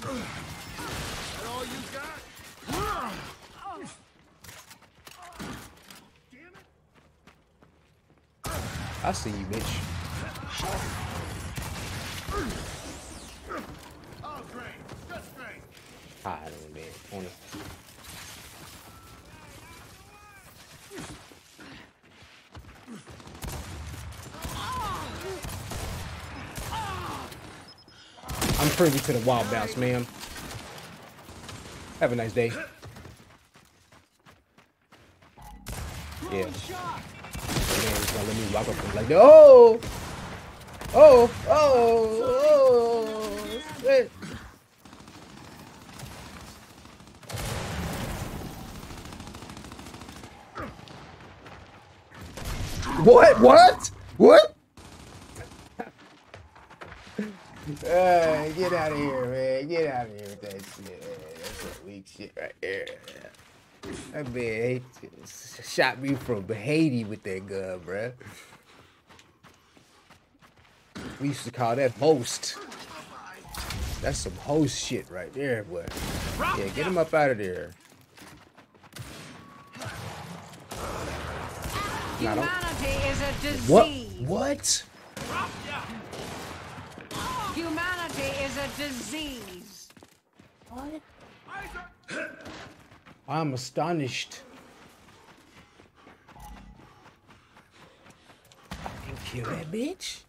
That all you got? I see you, bitch. Ah, Great. Hide on there. Corner. I'm privy to the wild bounce, ma'am. Have a nice day. Yeah. Let me walk up and like, oh, oh, oh, oh, shit. What? What? What? Uh, get out of here, man. Get out of here with that shit. That's weak shit right there. That man he shot me from Haiti with that gun, bruh. We used to call that host. That's some host shit right there, boy. Yeah, get him up out of there. Nah, don't- Humanity is a disease. What? What? Humanity is a disease. I'm astonished. That bitch.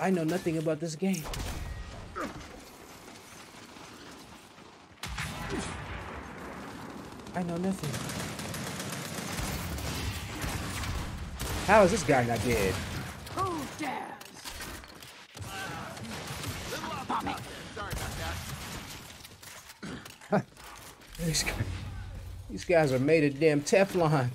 I know nothing about this game. I know nothing. How is this guy not dead? These guys, are made of damn Teflon.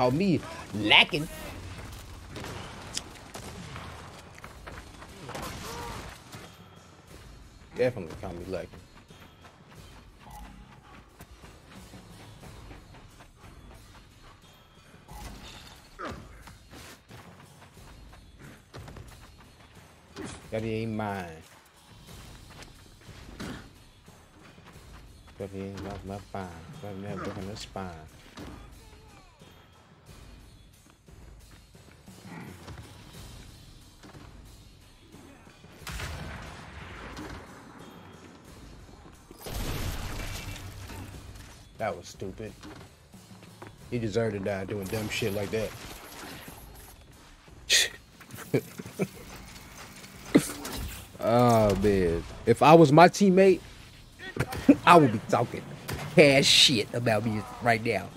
Call me lacking. Definitely call me lacking. That ain't mine. That ain't my, my spine. That ain't the spine. Was stupid. He deserved to die doing dumb shit like that. oh man. If I was my teammate, I would be talking cash shit about me right now.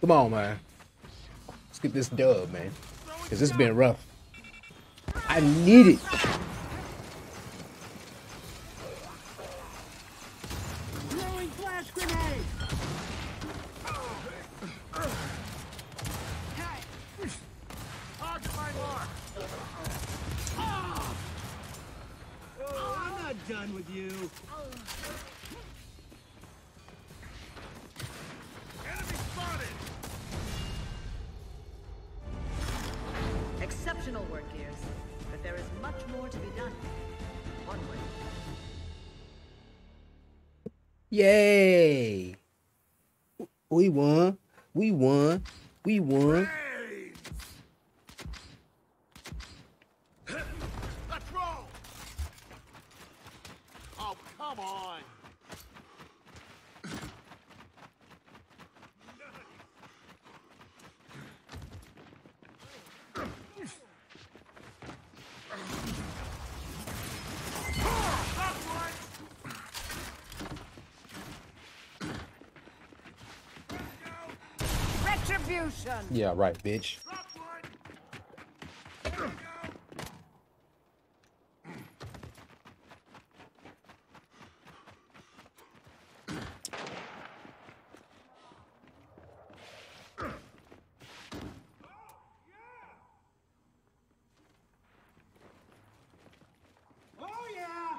Come on, man. Let's get this dub, man. Cause it's been rough. I need it. Yeah, right, bitch. Oh, yeah!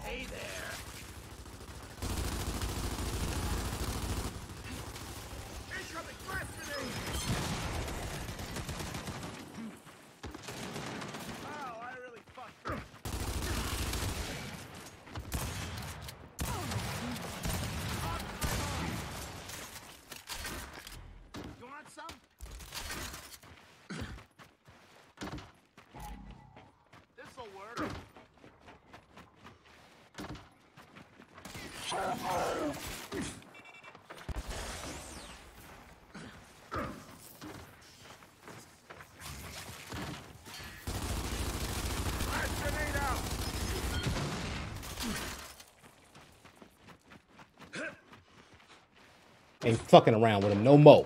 Hey there! Incoming flash grenade! Wow, I really fucked up. You want some? This'll work. Flash grenade out! Ain't fucking around with him no more.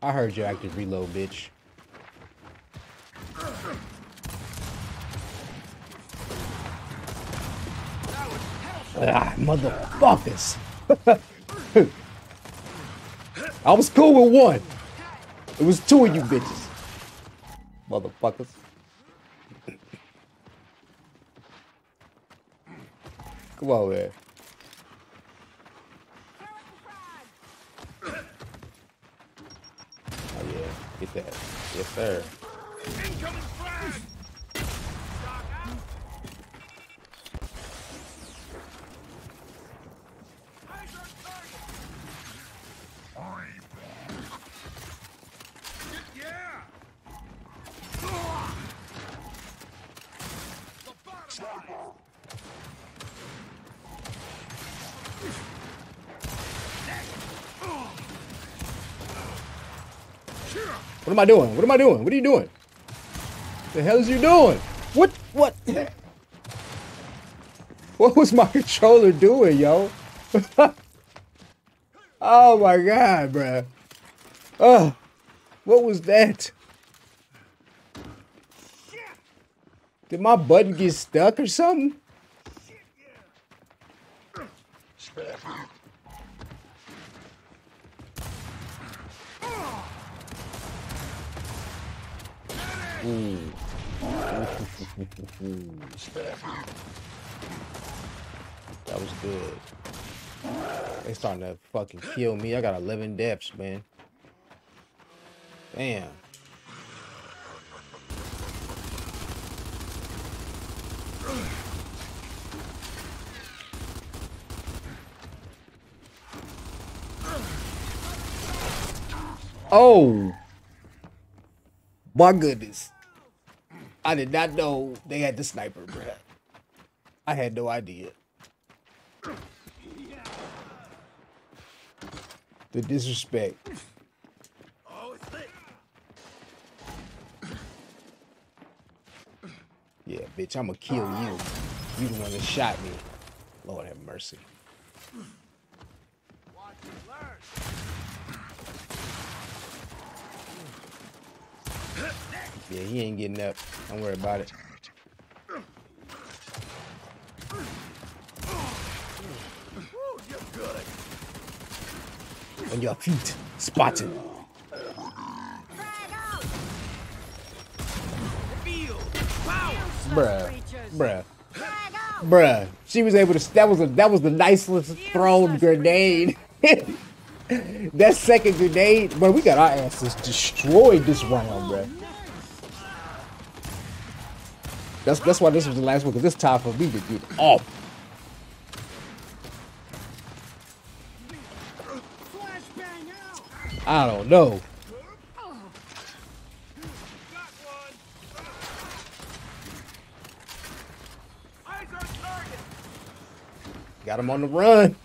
I heard you active reload, bitch. Ah, motherfuckers. I was cool with one. It was two of you bitches. Motherfuckers. chwały. Oh yeah, get that. Yes, sir. Am I doing? What am I doing? What are you doing? The hell is you doing? What? What? What was my controller doing, yo? oh my god, bruh. Oh, what was that? Did my button get stuck or something? That was good. They starting to fucking kill me. I got 11 deaths, man. Damn. Oh. My goodness. I did not know they had the sniper, bruh. I had no idea. The disrespect. Yeah, bitch, I'ma kill you. You the one that shot me. Lord have mercy. Yeah, he ain't getting up. Don't worry about it. On your feet, spotted. Bruh, bruh, bruh. She was able to. That was a. That was the nicest thrown grenade. that second grenade, but we got our asses destroyed this round, bruh. That's that's why this was the last one, because it's time for me to get off. I don't know. Got him on the run.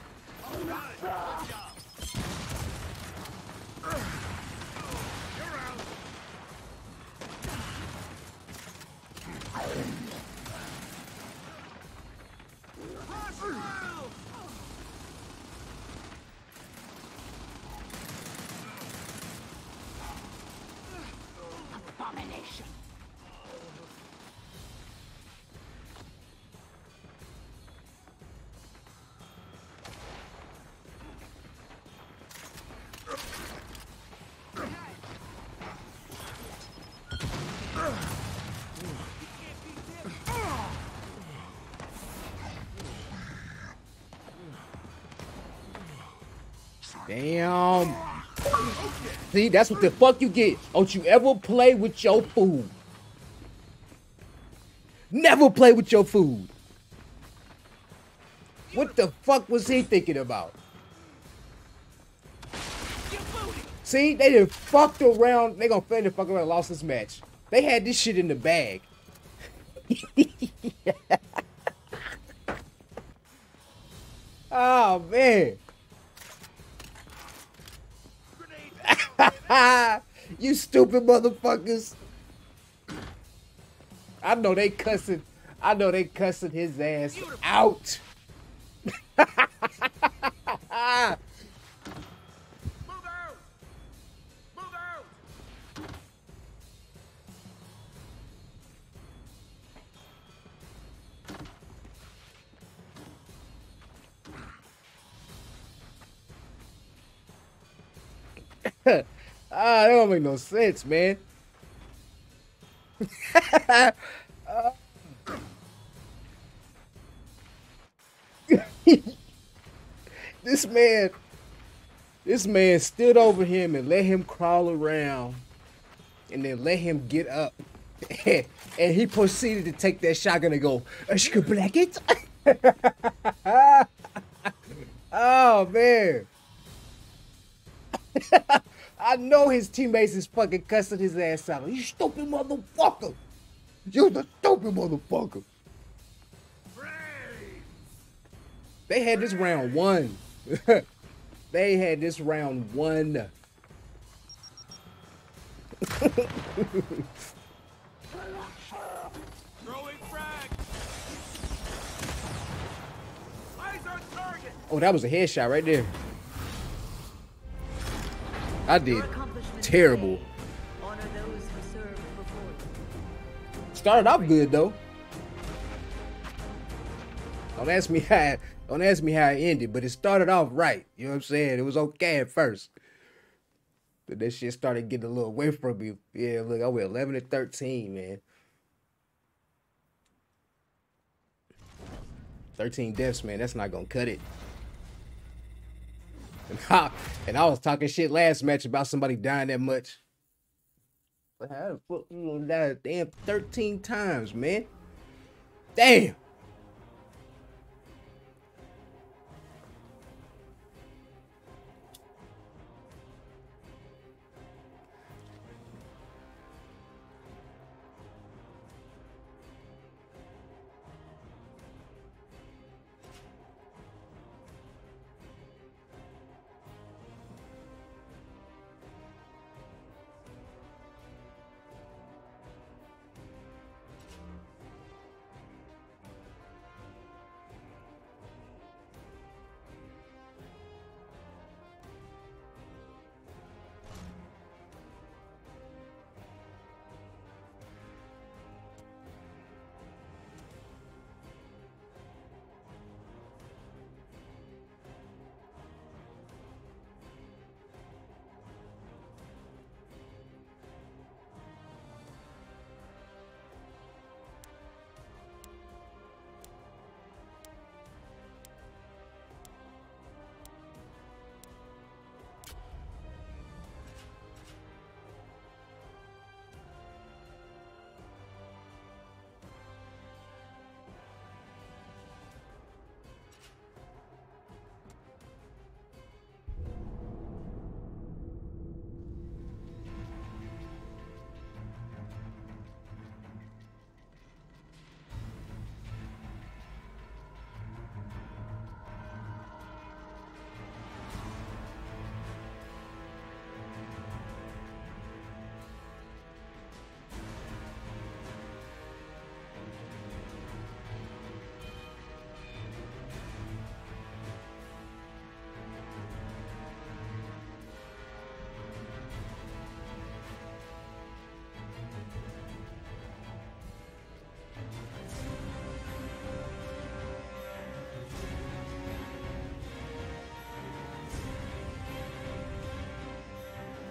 Home. Damn. See, that's what the fuck you get. Don't you ever play with your food. Never play with your food. What the fuck was he thinking about? See, they done fucked around. They gonna finish fuck around lost this match. They had this shit in the bag. oh man. you stupid motherfuckers. I know they cussing. I know they cussing his ass out. Out! ah, that don't make no sense, man. This man, this man stood over him and let him crawl around and then let him get up. and he proceeded to take that shotgun and go, Ashka Blackett. oh man. I know his teammates is fucking cussing his ass out. You stupid motherfucker. You the stupid motherfucker. They had this round one. they had this round one. Oh, that was a headshot right there. I did terrible. Started off good though. Don't ask me how. Don't ask me how it ended, but it started off right. You know what I'm saying? It was okay at first. But that shit started getting a little away from me. Yeah, look, I went 11 to 13, man. 13 deaths, man. That's not gonna cut it. And I, and I was talking shit last match about somebody dying that much. But how the fuck you gonna die damn 13 times, man? Damn.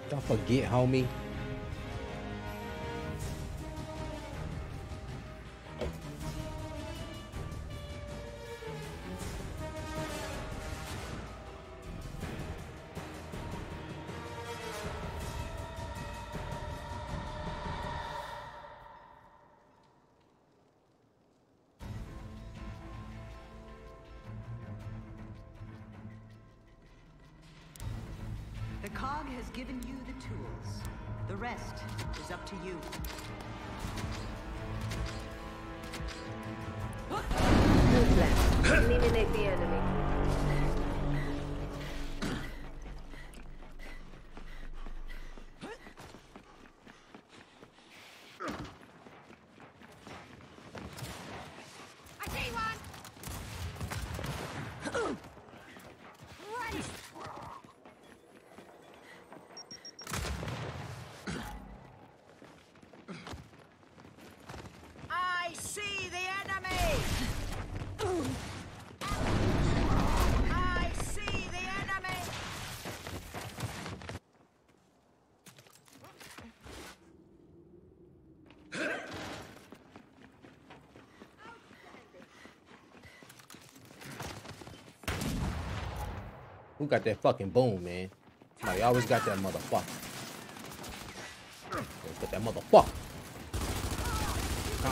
Don't forget, homie. Rest is up to you. Eliminate the enemy. I see one. Right. I see the enemy. I see the enemy. Who got that fucking boom, man? Somebody always got that motherfucker. Put that motherfucker. Uh-uh,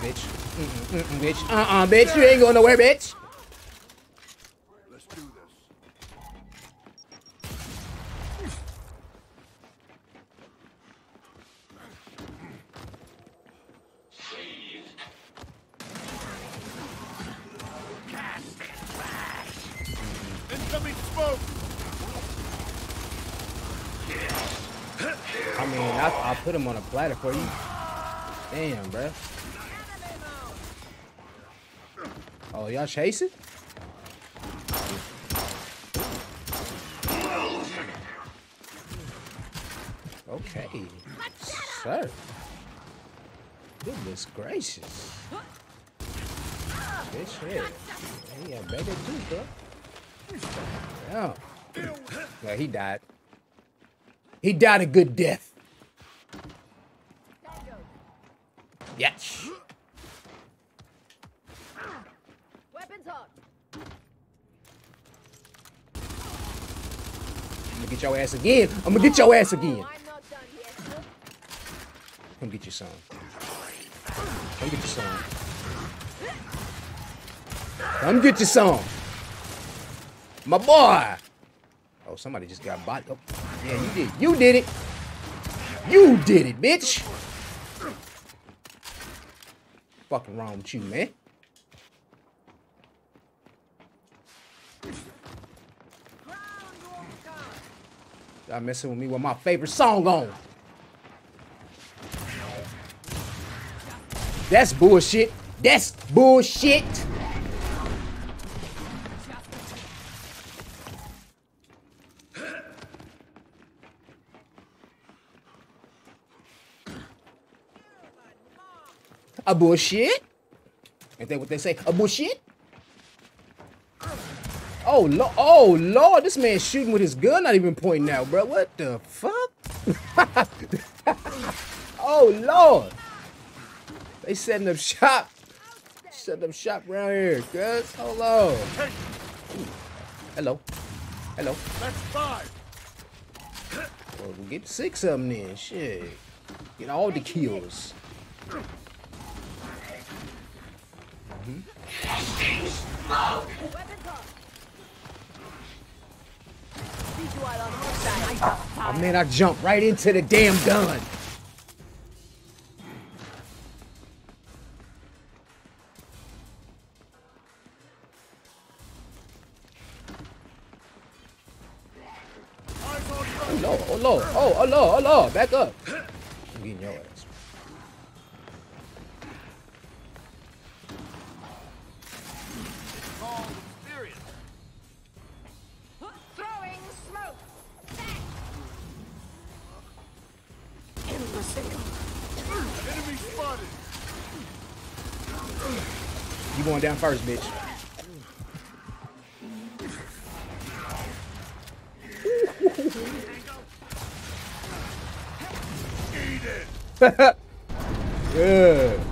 bitch. Mm-mm, mm-mm, bitch. Uh-uh, bitch. You ain't going nowhere, bitch. Put him on a platter for you. Damn, bruh. Oh, y'all chasing? Okay. Sir. Goodness gracious. Good shit. Better bro. Yeah. Yeah, he died. He died a good death. Yes. Weapons hot. I'm gonna get your ass again. I'm gonna get your ass again. Oh, I'm not done yet. Come get your son. Come get your son. Come get your son. My boy. Oh, somebody just got body. Oh, yeah, you did. You did it. You did it, bitch. Fucking wrong with you, man. Y'all messing with me with my favorite song on. That's bullshit. That's bullshit. A bullshit? Ain't that what they say? A bullshit? Oh, lo- oh, Lord, this man shooting with his gun, not even pointing out, bro. What the fuck? oh, Lord. They setting up shop. Setting up shop around here, cuz. Hold on. Ooh. Hello. Hello. That's five! Well, we'll get six of them then. Shit. Get all the kills. Weapons hot. Oh man, I jumped right into the damn gun. Oh! Lord, oh Lord, oh, oh Lord, oh Lord, back up. I'm getting your ass. You going down first, bitch. Good.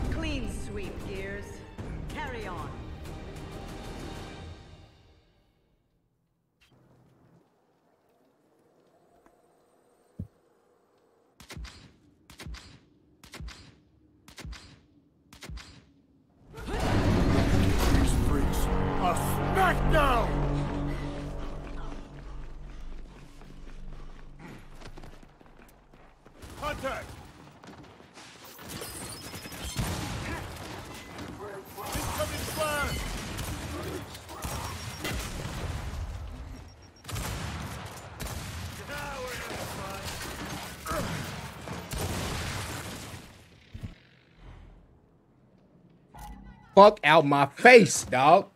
Fuck out my face, dog.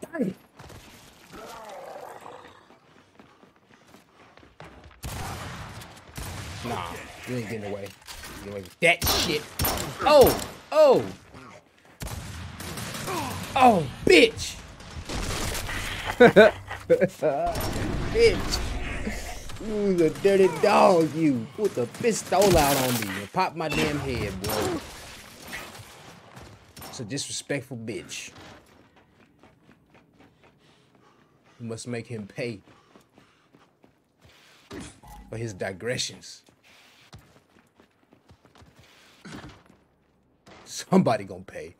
Dang. Nah, you ain't getting away. Away with that shit. Oh, oh. Oh, bitch. bitch. You the dirty dog, you. Put the pistol out on me and pop my damn head, boy a disrespectful bitch. We must make him pay for his digressions. Somebody gonna pay.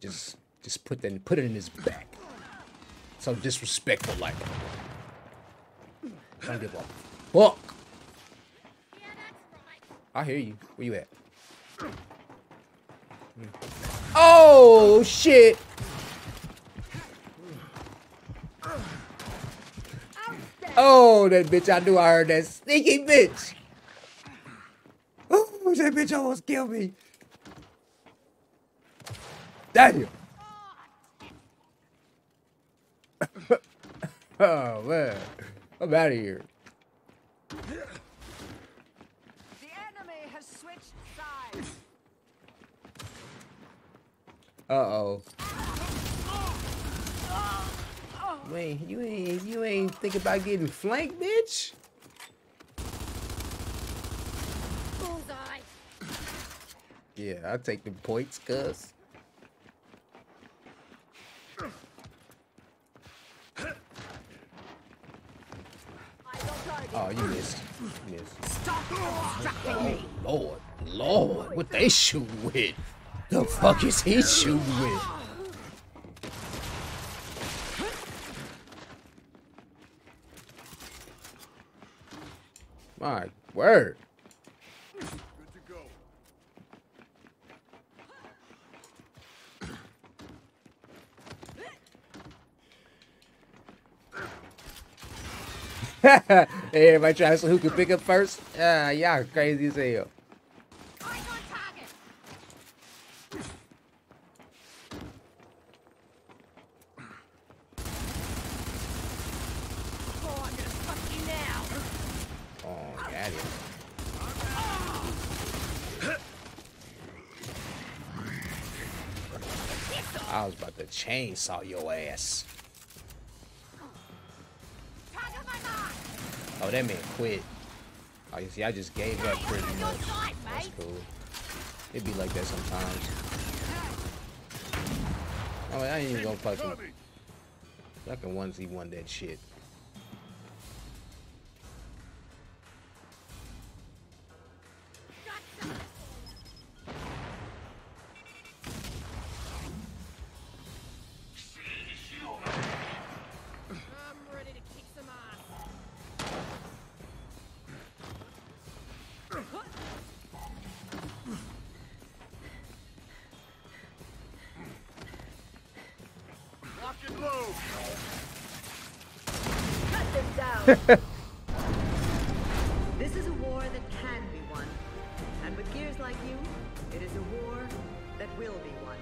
Just just put that put it in his back. So disrespectful like. Don't give a fuck. I hear you. Where you at? Oh shit! Oh, that bitch! I knew I heard that sneaky bitch. Oh, that bitch almost killed me. Damn. oh man, I'm out of here. The enemy has switched sides. Uh oh. Wait, you ain't you ain't think about getting flanked, bitch. Bullseye. Yeah, I'll take the points, cuz. Oh, you missed. You missed. Stop distracting me. Oh, Lord, Lord, what they shoot with? The fuck is he shooting with? My word. Good to go. hey, everybody trying to see who can pick up first? Ah, y'all crazy as hell. Oh. I was about to chainsaw your ass. Oh, that man quit. Oh, you see, I just gave up pretty much. That's cool. It be like that sometimes. Oh, I ain't even gonna fucking Coming. fucking onesie one that shit. This is a war that can be won. And with gears like you, it is a war that will be won.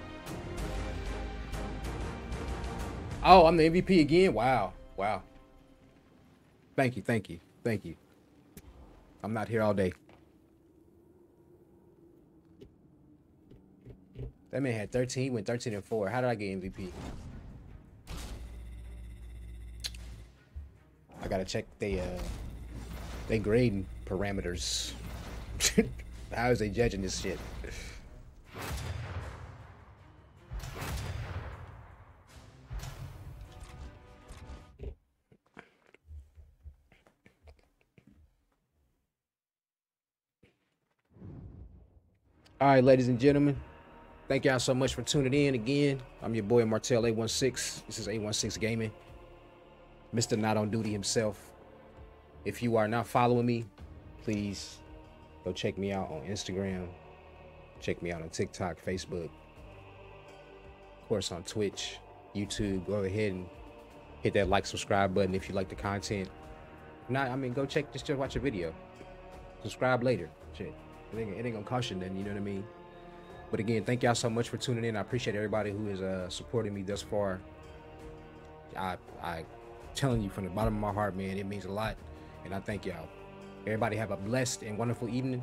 Oh, I'm the MVP again. Wow, wow. Thank you, thank you, thank you. I'm not here all day. That man had 13, went 13 and 4. How did I get MVP? Gotta check they uh they grading parameters. How is they judging this shit? All right, ladies and gentlemen, thank y'all so much for tuning in again. I'm your boy Martell 816. This is 816 Gaming. Mr. Not on Duty himself. If you are not following me, please go check me out on Instagram. Check me out on TikTok, Facebook. Of course, on Twitch, YouTube. Go ahead and hit that like, subscribe button if you like the content. Not, I mean, go check, just, just watch a video. Subscribe later. Shit. It ain't, it ain't gonna cost you nothing, you know what I mean? But again, thank y'all so much for tuning in. I appreciate everybody who is uh, supporting me thus far. I I telling you from the bottom of my heart, man, it means a lot, and I thank y'all. Everybody have a blessed and wonderful evening.